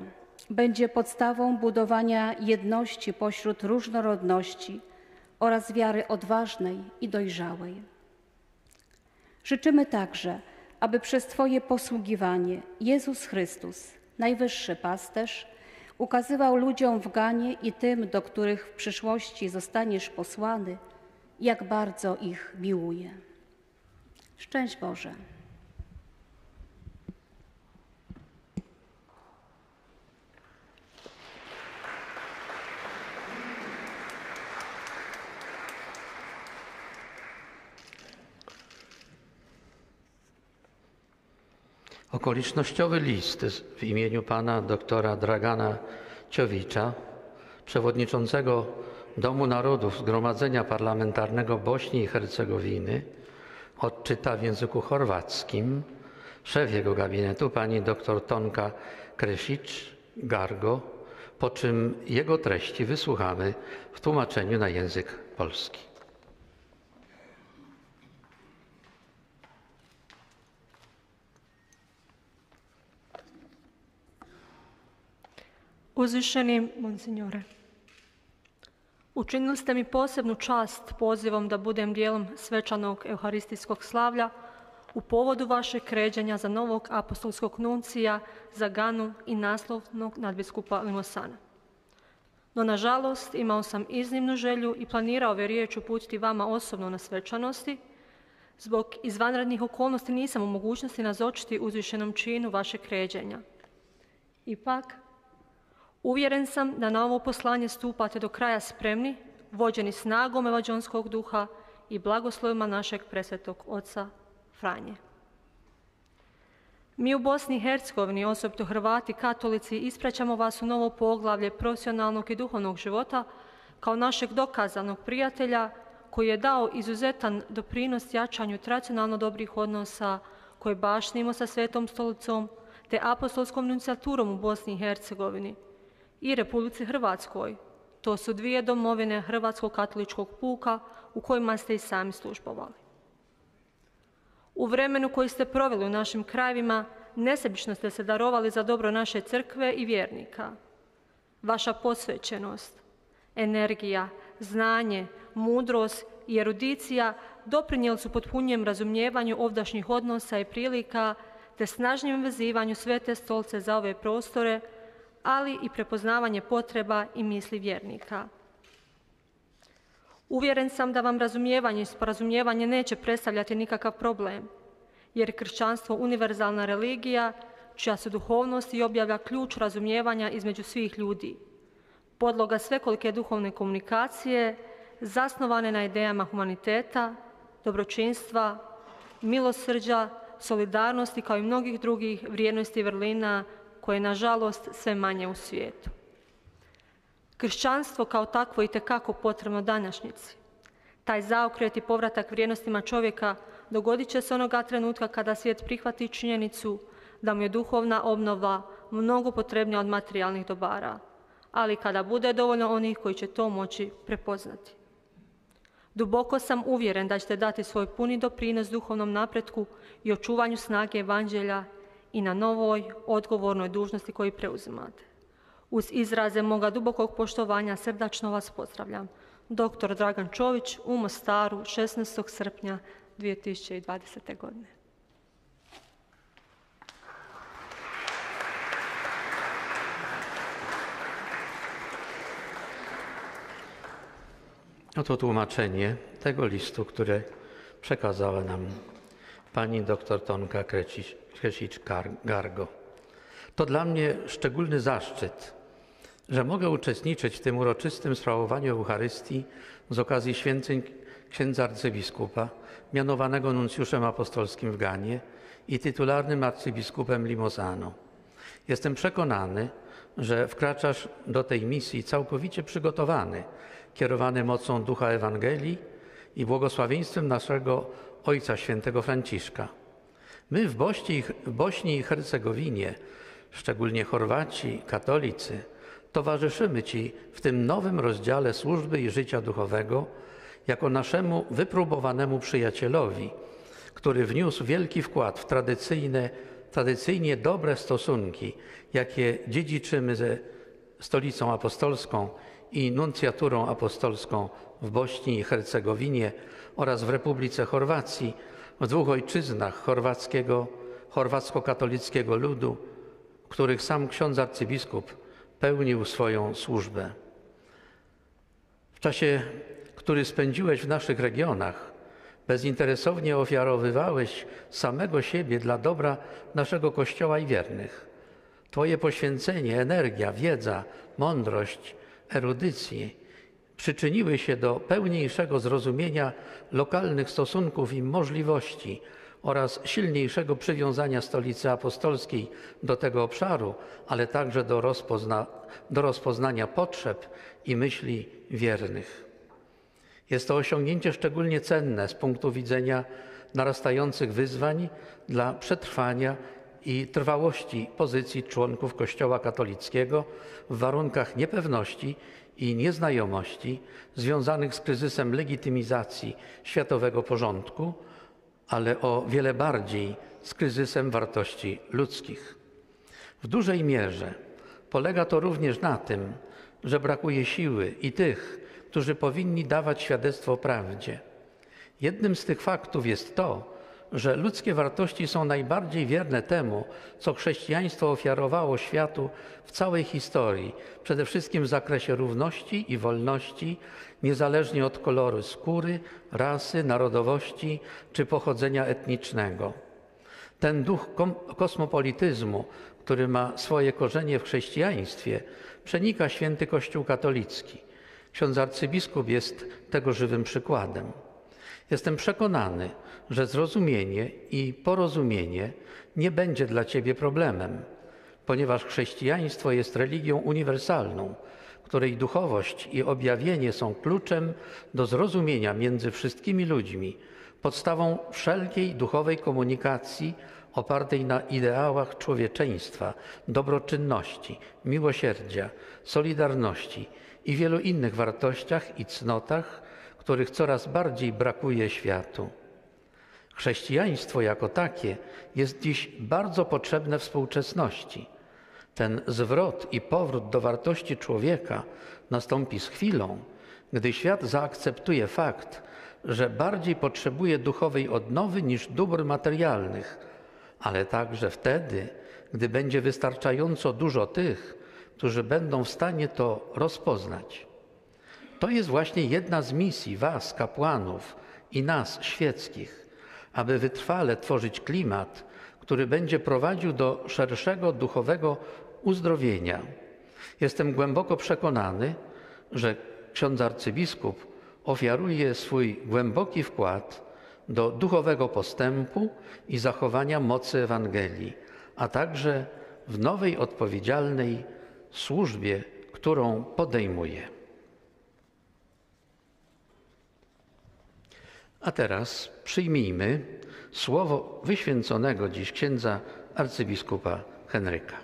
będzie podstawą budowania jedności pośród różnorodności oraz wiary odważnej i dojrzałej. Życzymy także, aby przez Twoje posługiwanie Jezus Chrystus, Najwyższy Pasterz, ukazywał ludziom w Ganie i tym, do których w przyszłości zostaniesz posłany, jak bardzo ich miłuje. Szczęść Boże. Okolicznościowy list w imieniu pana doktora Dragana Ciowicza, przewodniczącego Domu Narodów Zgromadzenia Parlamentarnego Bośni i Hercegowiny, odczyta w języku chorwackim szef jego gabinetu, pani dr Tonka Kresicz-Gargo, po czym jego treści wysłuchamy w tłumaczeniu na język polski. Uzvišeni monsignore, učinili ste mi posebnu čast pozivom da budem dijelom svečanog euharistijskog slavlja u povodu vašeg kređenja za novog apostolskog nuncija za Ganu i naslovnog nadbiskupa Limosana. No, nažalost, imao sam iznimnu želju i planirao ove riječi uputiti vama osobno na svečanosti. Zbog izvanrednih okolnosti nisam u mogućnosti nazočiti uzvišenom činu vašeg kređenja. Ipak, Uvjeren sam da na ovo poslanje stupate do kraja spremni, vođeni snagom evađonskog duha i blagoslovima našeg presvetog oca Franje. Mi u Bosni i Hercegovini, osobito Hrvati, katolici, ispraćamo vas u novo poglavlje profesionalnog i duhovnog života kao našeg dokazanog prijatelja koji je dao izuzetan doprinos jačanju tradicionalno dobrih odnosa koje bašnimo sa Svetom stolicom te apostolskom nunciaturom u Bosni i Hercegovini – i Republici Hrvatskoj. To su dvije domovine Hrvatskog katoličkog puka u kojima ste i sami službovali. U vremenu koji ste proveli u našim krajevima, nesebično ste se darovali za dobro naše crkve i vjernika. Vaša posvećenost, energija, znanje, mudrost i erudicija doprinijeli su potpunjem razumijevanju ovdašnjih odnosa i prilika te snažnjem vezivanju Svete stolce za ove prostore, ali i prepoznavanje potreba i misli vjernika. Uvjeren sam da vam razumijevanje i sporazumijevanje neće predstavljati nikakav problem, jer je kršćanstvo univerzalna religija čija se duhovnost i objavlja ključ razumijevanja između svih ljudi. Podloga svekolike duhovne komunikacije zasnovane na idejama humaniteta, dobročinstva, milosrđa, solidarnosti kao i mnogih drugih vrijednosti i vrlina koje je nažalost sve manje u svijetu. Kršćanstvo kao takvo i tekako potrebno današnjici. Taj zaokret i povratak vrijednostima čovjeka dogodit će se onoga trenutka kada svijet prihvati činjenicu da mu je duhovna obnova mnogo potrebnija od materijalnih dobara, ali kada bude dovoljno onih koji će to moći prepoznati. Duboko sam uvjeren da ćete dati svoj puni doprinos duhovnom napretku i očuvanju snage evanđelja i na novoj odgovornoj dužnosti koju preuzimate. Uz izraze moga dubokog poštovanja srdačno vas pozdravljam. Dr. Dragan Čović u Mostaru 16. srpnja 2020. godine. Oto tłumaczenie tego listu, które przekazała nam pani dr Tonka Kresicz-Gargo. To dla mnie szczególny zaszczyt, że mogę uczestniczyć w tym uroczystym sprawowaniu Eucharystii z okazji święceń księdza arcybiskupa, mianowanego nuncjuszem apostolskim w Ganie i tytularnym arcybiskupem Limosano. Jestem przekonany, że wkraczasz do tej misji całkowicie przygotowany, kierowany mocą ducha Ewangelii i błogosławieństwem naszego Ojca Świętego Franciszka. My w Bośni, w Bośni i Hercegowinie, szczególnie Chorwaci, katolicy, towarzyszymy Ci w tym nowym rozdziale służby i życia duchowego jako naszemu wypróbowanemu przyjacielowi, który wniósł wielki wkład w tradycyjne, tradycyjnie dobre stosunki, jakie dziedziczymy ze Stolicą Apostolską i nuncjaturą apostolską w Bośni i Hercegowinie oraz w Republice Chorwacji, w dwóch ojczyznach chorwackiego, chorwacko-katolickiego ludu, w których sam ksiądz arcybiskup pełnił swoją służbę. W czasie, który spędziłeś w naszych regionach, bezinteresownie ofiarowywałeś samego siebie dla dobra naszego Kościoła i wiernych. Twoje poświęcenie, energia, wiedza, mądrość, erudycji przyczyniły się do pełniejszego zrozumienia lokalnych stosunków i możliwości oraz silniejszego przywiązania stolicy apostolskiej do tego obszaru, ale także do, rozpozna do rozpoznania potrzeb i myśli wiernych. Jest to osiągnięcie szczególnie cenne z punktu widzenia narastających wyzwań dla przetrwania i trwałości pozycji członków Kościoła katolickiego w warunkach niepewności i nieznajomości związanych z kryzysem legitymizacji światowego porządku, ale o wiele bardziej z kryzysem wartości ludzkich. W dużej mierze polega to również na tym, że brakuje siły i tych, którzy powinni dawać świadectwo prawdzie. Jednym z tych faktów jest to, że ludzkie wartości są najbardziej wierne temu, co chrześcijaństwo ofiarowało światu w całej historii, przede wszystkim w zakresie równości i wolności, niezależnie od koloru skóry, rasy, narodowości czy pochodzenia etnicznego. Ten duch kosmopolityzmu, który ma swoje korzenie w chrześcijaństwie, przenika święty Kościół katolicki. Ksiądz arcybiskup jest tego żywym przykładem. Jestem przekonany, że zrozumienie i porozumienie nie będzie dla Ciebie problemem, ponieważ chrześcijaństwo jest religią uniwersalną, której duchowość i objawienie są kluczem do zrozumienia między wszystkimi ludźmi, podstawą wszelkiej duchowej komunikacji opartej na ideałach człowieczeństwa, dobroczynności, miłosierdzia, solidarności i wielu innych wartościach i cnotach, których coraz bardziej brakuje światu. Chrześcijaństwo jako takie jest dziś bardzo potrzebne współczesności. Ten zwrot i powrót do wartości człowieka nastąpi z chwilą, gdy świat zaakceptuje fakt, że bardziej potrzebuje duchowej odnowy niż dóbr materialnych, ale także wtedy, gdy będzie wystarczająco dużo tych, którzy będą w stanie to rozpoznać. To jest właśnie jedna z misji Was, kapłanów i nas, świeckich, aby wytrwale tworzyć klimat, który będzie prowadził do szerszego duchowego uzdrowienia. Jestem głęboko przekonany, że ksiądz arcybiskup ofiaruje swój głęboki wkład do duchowego postępu i zachowania mocy Ewangelii, a także w nowej odpowiedzialnej służbie, którą podejmuje. A teraz przyjmijmy słowo wyświęconego dziś księdza arcybiskupa Henryka.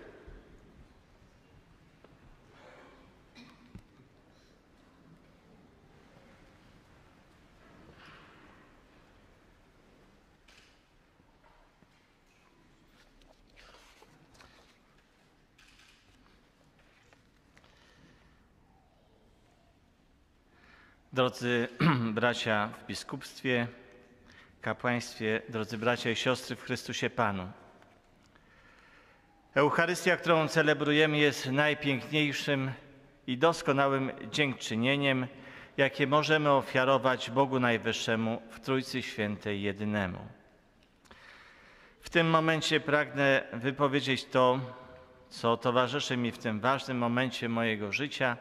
Drodzy bracia w biskupstwie, kapłaństwie, drodzy bracia i siostry w Chrystusie Panu. Eucharystia, którą celebrujemy, jest najpiękniejszym i doskonałym dziękczynieniem, jakie możemy ofiarować Bogu Najwyższemu w Trójcy Świętej Jedynemu. W tym momencie pragnę wypowiedzieć to, co towarzyszy mi w tym ważnym momencie mojego życia,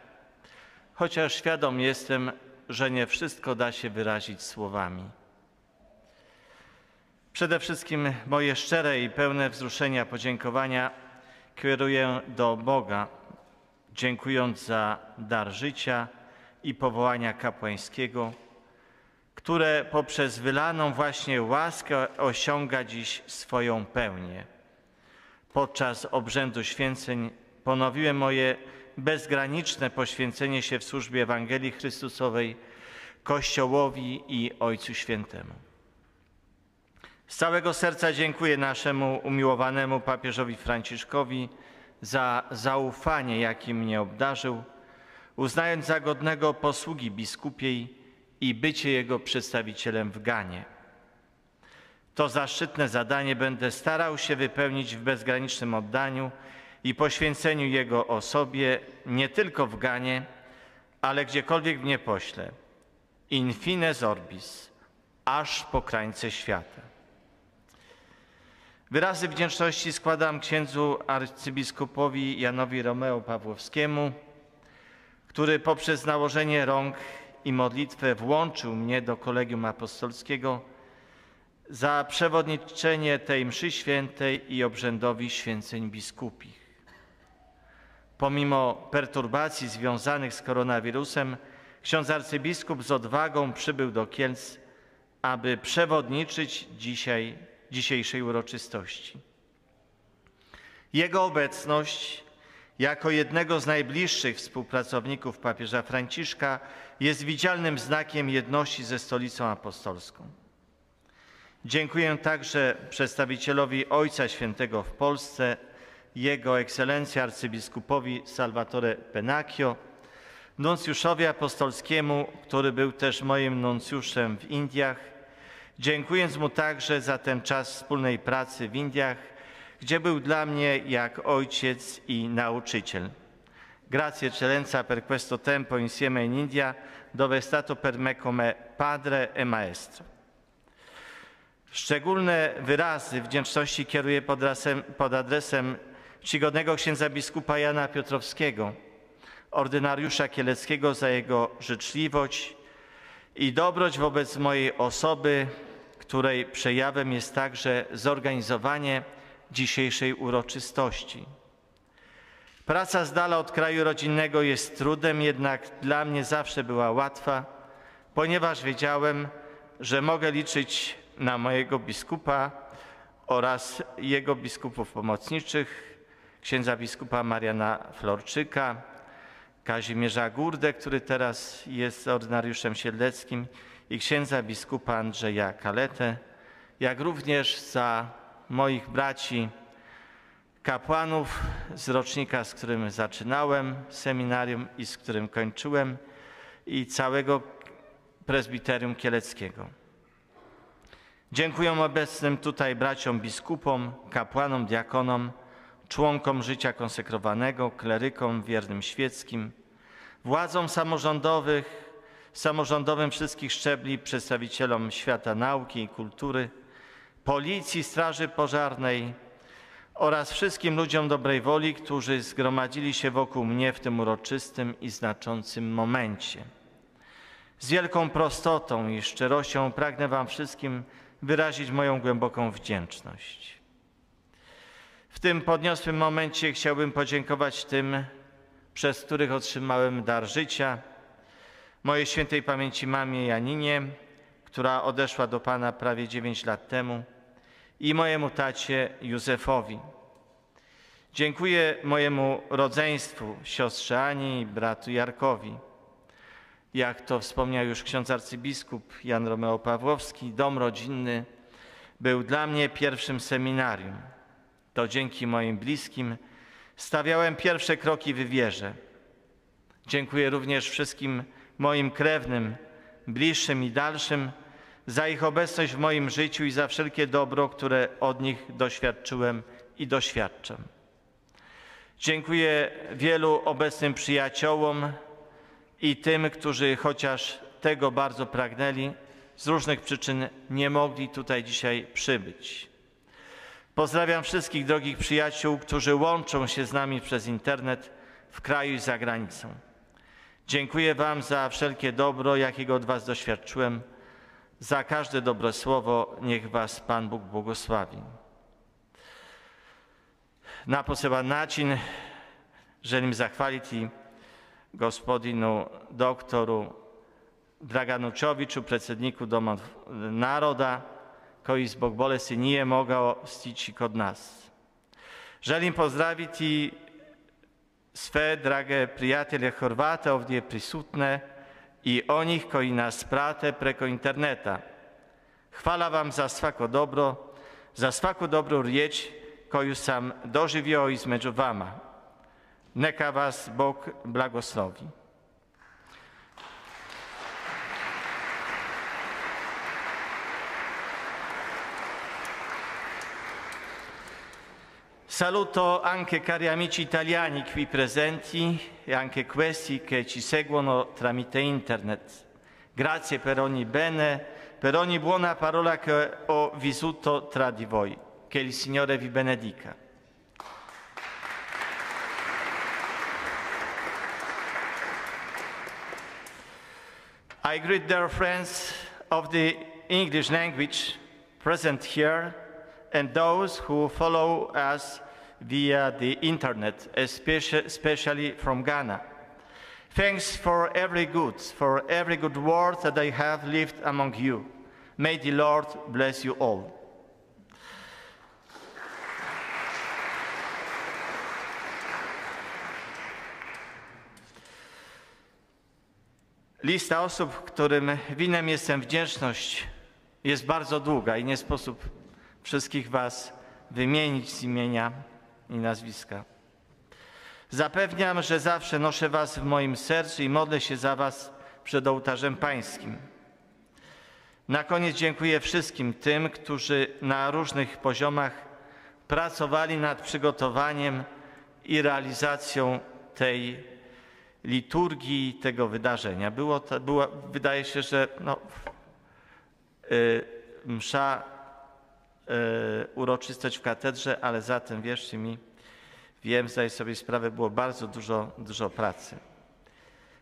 chociaż świadom jestem, że nie wszystko da się wyrazić słowami. Przede wszystkim moje szczere i pełne wzruszenia podziękowania kieruję do Boga, dziękując za dar życia i powołania kapłańskiego, które poprzez wylaną właśnie łaskę osiąga dziś swoją pełnię. Podczas obrzędu święceń ponowiłem moje bezgraniczne poświęcenie się w służbie Ewangelii Chrystusowej, Kościołowi i Ojcu Świętemu. Z całego serca dziękuję naszemu umiłowanemu papieżowi Franciszkowi za zaufanie, jakim mnie obdarzył, uznając za godnego posługi biskupiej i bycie jego przedstawicielem w Ganie. To zaszczytne zadanie będę starał się wypełnić w bezgranicznym oddaniu i poświęceniu Jego osobie nie tylko w Ganie, ale gdziekolwiek mnie pośle. In fine orbis, aż po krańce świata. Wyrazy wdzięczności składam księdzu arcybiskupowi Janowi Romeo Pawłowskiemu, który poprzez nałożenie rąk i modlitwę włączył mnie do Kolegium Apostolskiego za przewodniczenie tej mszy świętej i obrzędowi święceń biskupich. Pomimo perturbacji związanych z koronawirusem, ksiądz arcybiskup z odwagą przybył do Kielc, aby przewodniczyć dzisiaj, dzisiejszej uroczystości. Jego obecność jako jednego z najbliższych współpracowników papieża Franciszka jest widzialnym znakiem jedności ze Stolicą Apostolską. Dziękuję także przedstawicielowi Ojca Świętego w Polsce, Jego Ekscelencji arcybiskupowi Salvatore Penacchio, nuncjuszowi apostolskiemu, który był też moim nuncjuszem w Indiach, dziękując mu także za ten czas wspólnej pracy w Indiach, gdzie był dla mnie jak ojciec i nauczyciel. Grazie eccellenza per questo tempo insieme in India, dove è stato per me come padre e maestro. Szczególne wyrazy wdzięczności kieruję pod, pod adresem czcigodnego księdza biskupa Jana Piotrowskiego, ordynariusza kieleckiego za jego życzliwość i dobroć wobec mojej osoby, której przejawem jest także zorganizowanie dzisiejszej uroczystości. Praca z dala od kraju rodzinnego jest trudem, jednak dla mnie zawsze była łatwa, ponieważ wiedziałem, że mogę liczyć na mojego biskupa oraz jego biskupów pomocniczych, księdza biskupa Mariana Florczyka, Kazimierza Gurdę, który teraz jest ordynariuszem siedleckim i księdza biskupa Andrzeja Kaletę, jak również za moich braci kapłanów z rocznika, z którym zaczynałem seminarium i z którym kończyłem i całego prezbiterium kieleckiego. Dziękuję obecnym tutaj braciom biskupom, kapłanom, diakonom, członkom życia konsekrowanego, klerykom wiernym świeckim, władzom samorządowych, samorządowym wszystkich szczebli, przedstawicielom świata nauki i kultury, policji, straży pożarnej oraz wszystkim ludziom dobrej woli, którzy zgromadzili się wokół mnie w tym uroczystym i znaczącym momencie. Z wielką prostotą i szczerością pragnę Wam wszystkim wyrazić moją głęboką wdzięczność. W tym podniosłym momencie chciałbym podziękować tym, przez których otrzymałem dar życia, mojej świętej pamięci mamie Janinie, która odeszła do Pana prawie 9 lat temu, i mojemu tacie Józefowi. Dziękuję mojemu rodzeństwu, siostrze Ani i bratu Jarkowi. Jak to wspomniał już ksiądz arcybiskup Jan Romeo Pawłowski, dom rodzinny był dla mnie pierwszym seminarium. To dzięki moim bliskim stawiałem pierwsze kroki w wierze. Dziękuję również wszystkim moim krewnym, bliższym i dalszym za ich obecność w moim życiu i za wszelkie dobro, które od nich doświadczyłem i doświadczam. Dziękuję wielu obecnym przyjaciołom i tym, którzy chociaż tego bardzo pragnęli, z różnych przyczyn nie mogli tutaj dzisiaj przybyć. Pozdrawiam wszystkich drogich przyjaciół, którzy łączą się z nami przez internet w kraju i za granicą. Dziękuję Wam za wszelkie dobro, jakiego od Was doświadczyłem. Za każde dobre słowo niech Was Pan Bóg błogosławi. Naposeban način želim zahvaliti gospodinu doktoru Draganu Čoviću, predsjedniku Doma naroda, koji zbog bolesti nije mogao stići kod nas. Želim pozdraviti sve drage prijatelje Horvata ovdje prisutne i onih koji nas prate preko interneta. Hvala vam za svako dobro, za svaku dobru riječ koju sam doživio između vama. Neka vas Bog blagoslovi. Saluto anche cari amici italiani qui presenti e anche questi che ci seguono tramite internet. Grazie per ogni bene, per ogni buona parola che ho vissuto tra di voi. Che il Signore vi benedica. I greet dear friends of the English language present here and those who follow us via the internet, especially, from Ghana. Thanks for every good, for every good word that I have lived among you. May the Lord bless you all. Lista osób, którym winem jestem wdzięczność, jest bardzo długa i nie sposób wszystkich Was wymienić z imienia i nazwiska. Zapewniam, że zawsze noszę Was w moim sercu i modlę się za Was przed ołtarzem Pańskim. Na koniec dziękuję wszystkim tym, którzy na różnych poziomach pracowali nad przygotowaniem i realizacją tej liturgii, tego wydarzenia. Było to, wydaje się, że no, y, msza uroczystość w katedrze, ale za tym, wierzcie mi, wiem, zdaję sobie sprawę, było bardzo dużo, dużo pracy.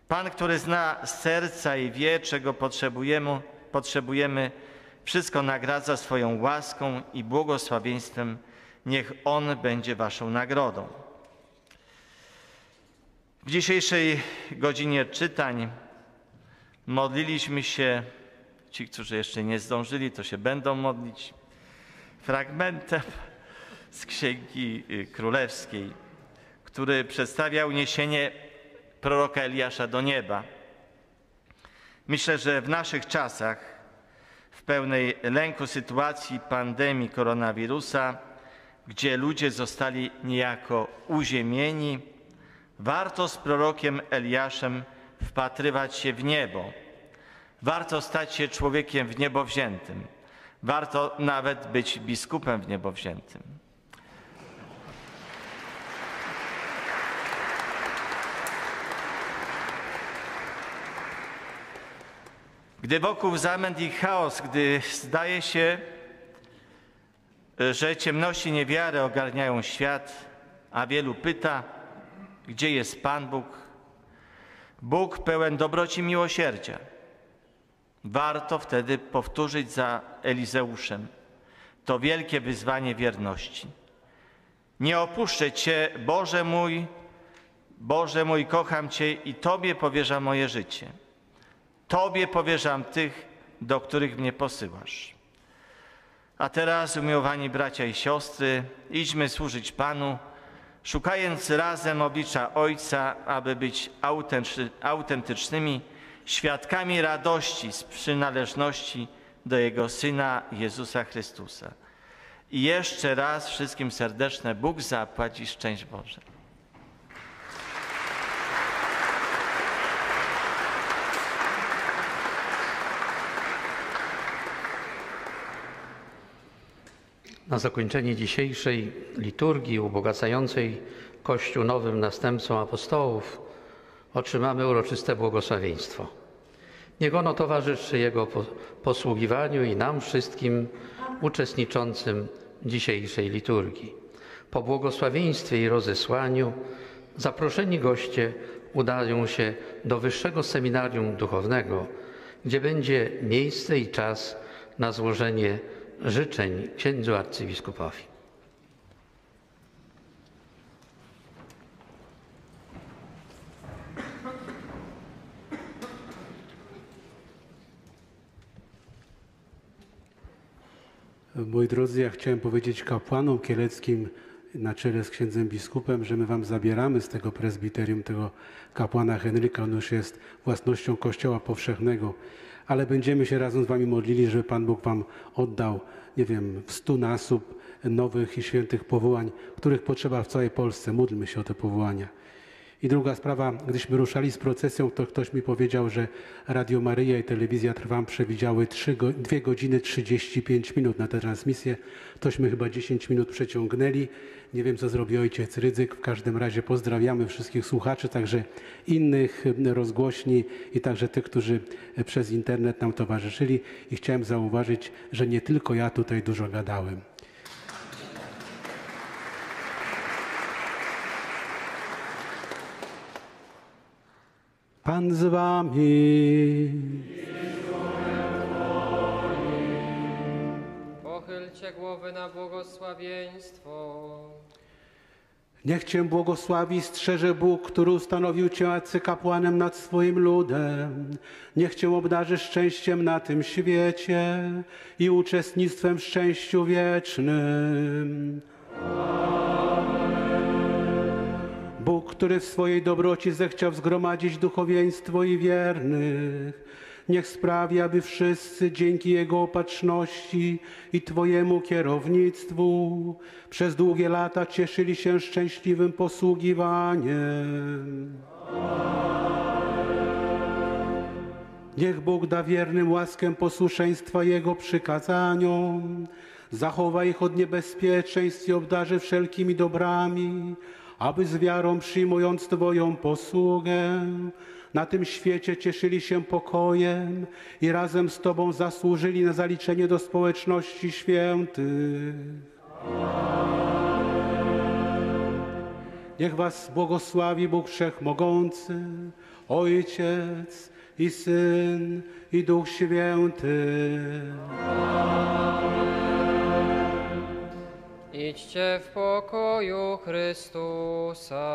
Pan, który zna serca i wie, czego potrzebujemy, potrzebujemy, wszystko nagradza swoją łaską i błogosławieństwem. Niech On będzie Waszą nagrodą. W dzisiejszej godzinie czytań modliliśmy się, ci, którzy jeszcze nie zdążyli, to się będą modlić, fragmentem z Księgi y, Królewskiej, który przedstawia uniesienie proroka Eliasza do nieba. Myślę, że w naszych czasach, w pełnej lęku sytuacji pandemii koronawirusa, gdzie ludzie zostali niejako uziemieni, warto z prorokiem Eliaszem wpatrywać się w niebo. Warto stać się człowiekiem w niebo wziętym Warto nawet być biskupem w niebo wziętym. Gdy wokół zamęt i chaos, gdy zdaje się, że ciemności niewiary ogarniają świat, a wielu pyta, gdzie jest Pan Bóg? Bóg pełen dobroci i miłosierdzia. Warto wtedy powtórzyć za Elizeuszem to wielkie wyzwanie wierności. Nie opuszczę Cię, Boże mój, Boże mój, kocham Cię i Tobie powierzam moje życie. Tobie powierzam tych, do których mnie posyłasz. A teraz, umiłowani bracia i siostry, idźmy służyć Panu, szukając razem oblicza Ojca, aby być autentycznymi świadkami radości z przynależności do Jego Syna Jezusa Chrystusa. I jeszcze raz wszystkim serdeczne Bóg zapłać i szczęść Boże. Na zakończenie dzisiejszej liturgii ubogacającej Kościół nowym następcą apostołów otrzymamy uroczyste błogosławieństwo. Niech ono towarzyszy Jego posługiwaniu i nam wszystkim uczestniczącym dzisiejszej liturgii. Po błogosławieństwie i rozesłaniu zaproszeni goście udają się do Wyższego Seminarium Duchownego, gdzie będzie miejsce i czas na złożenie życzeń księdzu arcybiskupowi. Moi drodzy, ja chciałem powiedzieć kapłanom kieleckim na czele z księdzem biskupem, że my wam zabieramy z tego prezbiterium tego kapłana Henryka, on już jest własnością Kościoła Powszechnego ale będziemy się razem z Wami modlili, żeby Pan Bóg Wam oddał, nie wiem, w stu nasób nowych i świętych powołań, których potrzeba w całej Polsce. Módlmy się o te powołania. I druga sprawa, gdyśmy ruszali z procesją, to ktoś mi powiedział, że Radio Maryja i Telewizja Trwam przewidziały 3 go, 2 godziny 35 minut na tę transmisję. Tośmy chyba 10 minut przeciągnęli. Nie wiem, co zrobi ojciec Rydzyk. W każdym razie pozdrawiamy wszystkich słuchaczy, także innych rozgłośni i także tych, którzy przez internet nam towarzyszyli. I chciałem zauważyć, że nie tylko ja tutaj dużo gadałem. Pan z wami. Pochylcie głowy na błogosławieństwo. Niech Cię błogosławi, strzeże Bóg, który ustanowił Cię arcykapłanem nad swoim ludem. Niech Cię obdarzy szczęściem na tym świecie i uczestnictwem w szczęściu wiecznym. Bóg, który w swojej dobroci zechciał zgromadzić duchowieństwo i wiernych, niech sprawi, aby wszyscy dzięki Jego opatrzności i Twojemu kierownictwu przez długie lata cieszyli się szczęśliwym posługiwaniem. Niech Bóg da wiernym łaskę posłuszeństwa Jego przykazaniom, zachowa ich od niebezpieczeństw i obdarzy wszelkimi dobrami, aby z wiarą przyjmując Twoją posługę, na tym świecie cieszyli się pokojem i razem z Tobą zasłużyli na zaliczenie do społeczności świętych. Niech Was błogosławi Bóg Wszechmogący, Ojciec i Syn i Duch Święty. Idźcie w pokoju Chrystusa.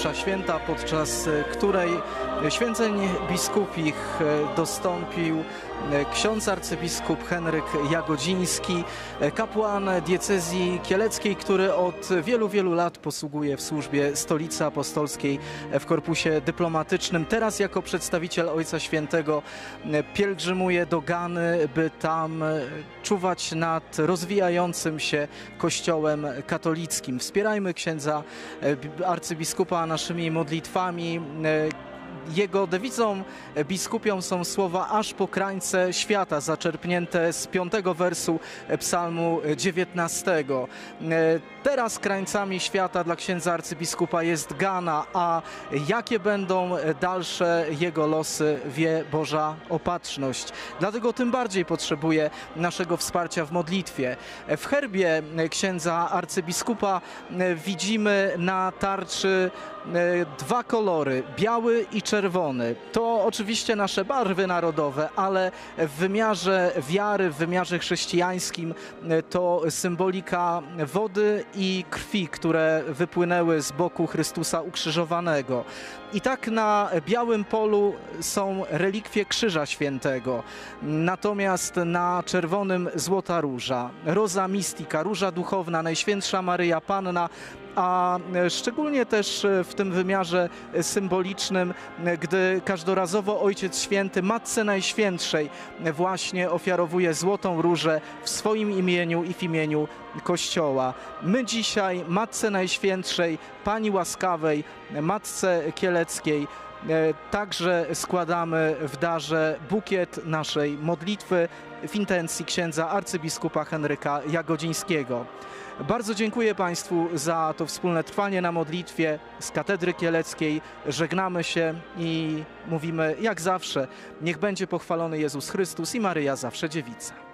Msza święta, podczas której święceń biskupich dostąpił ksiądz arcybiskup Henryk Jagodziński, kapłan diecezji kieleckiej, który od wielu, wielu lat posługuje w służbie Stolicy Apostolskiej w korpusie dyplomatycznym. Teraz jako przedstawiciel Ojca Świętego pielgrzymuje do Gany, by tam czuwać nad rozwijającym się kościołem katolickim. Wspierajmy księdza arcybiskupa naszymi modlitwami. Jego dewizą biskupią są słowa aż po krańce świata, zaczerpnięte z piątego wersu psalmu 19. Teraz krańcami świata dla księdza arcybiskupa jest Gana, a jakie będą dalsze jego losy wie Boża Opatrzność. Dlatego tym bardziej potrzebuje naszego wsparcia w modlitwie. W herbie księdza arcybiskupa widzimy na tarczy dwa kolory, biały i czerwony. To oczywiście nasze barwy narodowe, ale w wymiarze wiary, w wymiarze chrześcijańskim to symbolika wody i krwi, które wypłynęły z boku Chrystusa ukrzyżowanego. I tak na białym polu są relikwie Krzyża Świętego, natomiast na czerwonym złota róża, roza mistika, róża duchowna, Najświętsza Maryja Panna, a szczególnie też w tym wymiarze symbolicznym, gdy każdorazowo Ojciec Święty Matce Najświętszej właśnie ofiarowuje złotą różę w swoim imieniu i w imieniu Kościoła. My dzisiaj Matce Najświętszej, Pani Łaskawej, Matce Kieleckiej, Także składamy w darze bukiet naszej modlitwy w intencji księdza arcybiskupa Henryka Jagodzińskiego. Bardzo dziękuję Państwu za to wspólne trwanie na modlitwie z Katedry Kieleckiej. Żegnamy się i mówimy jak zawsze, niech będzie pochwalony Jezus Chrystus i Maryja zawsze dziewica.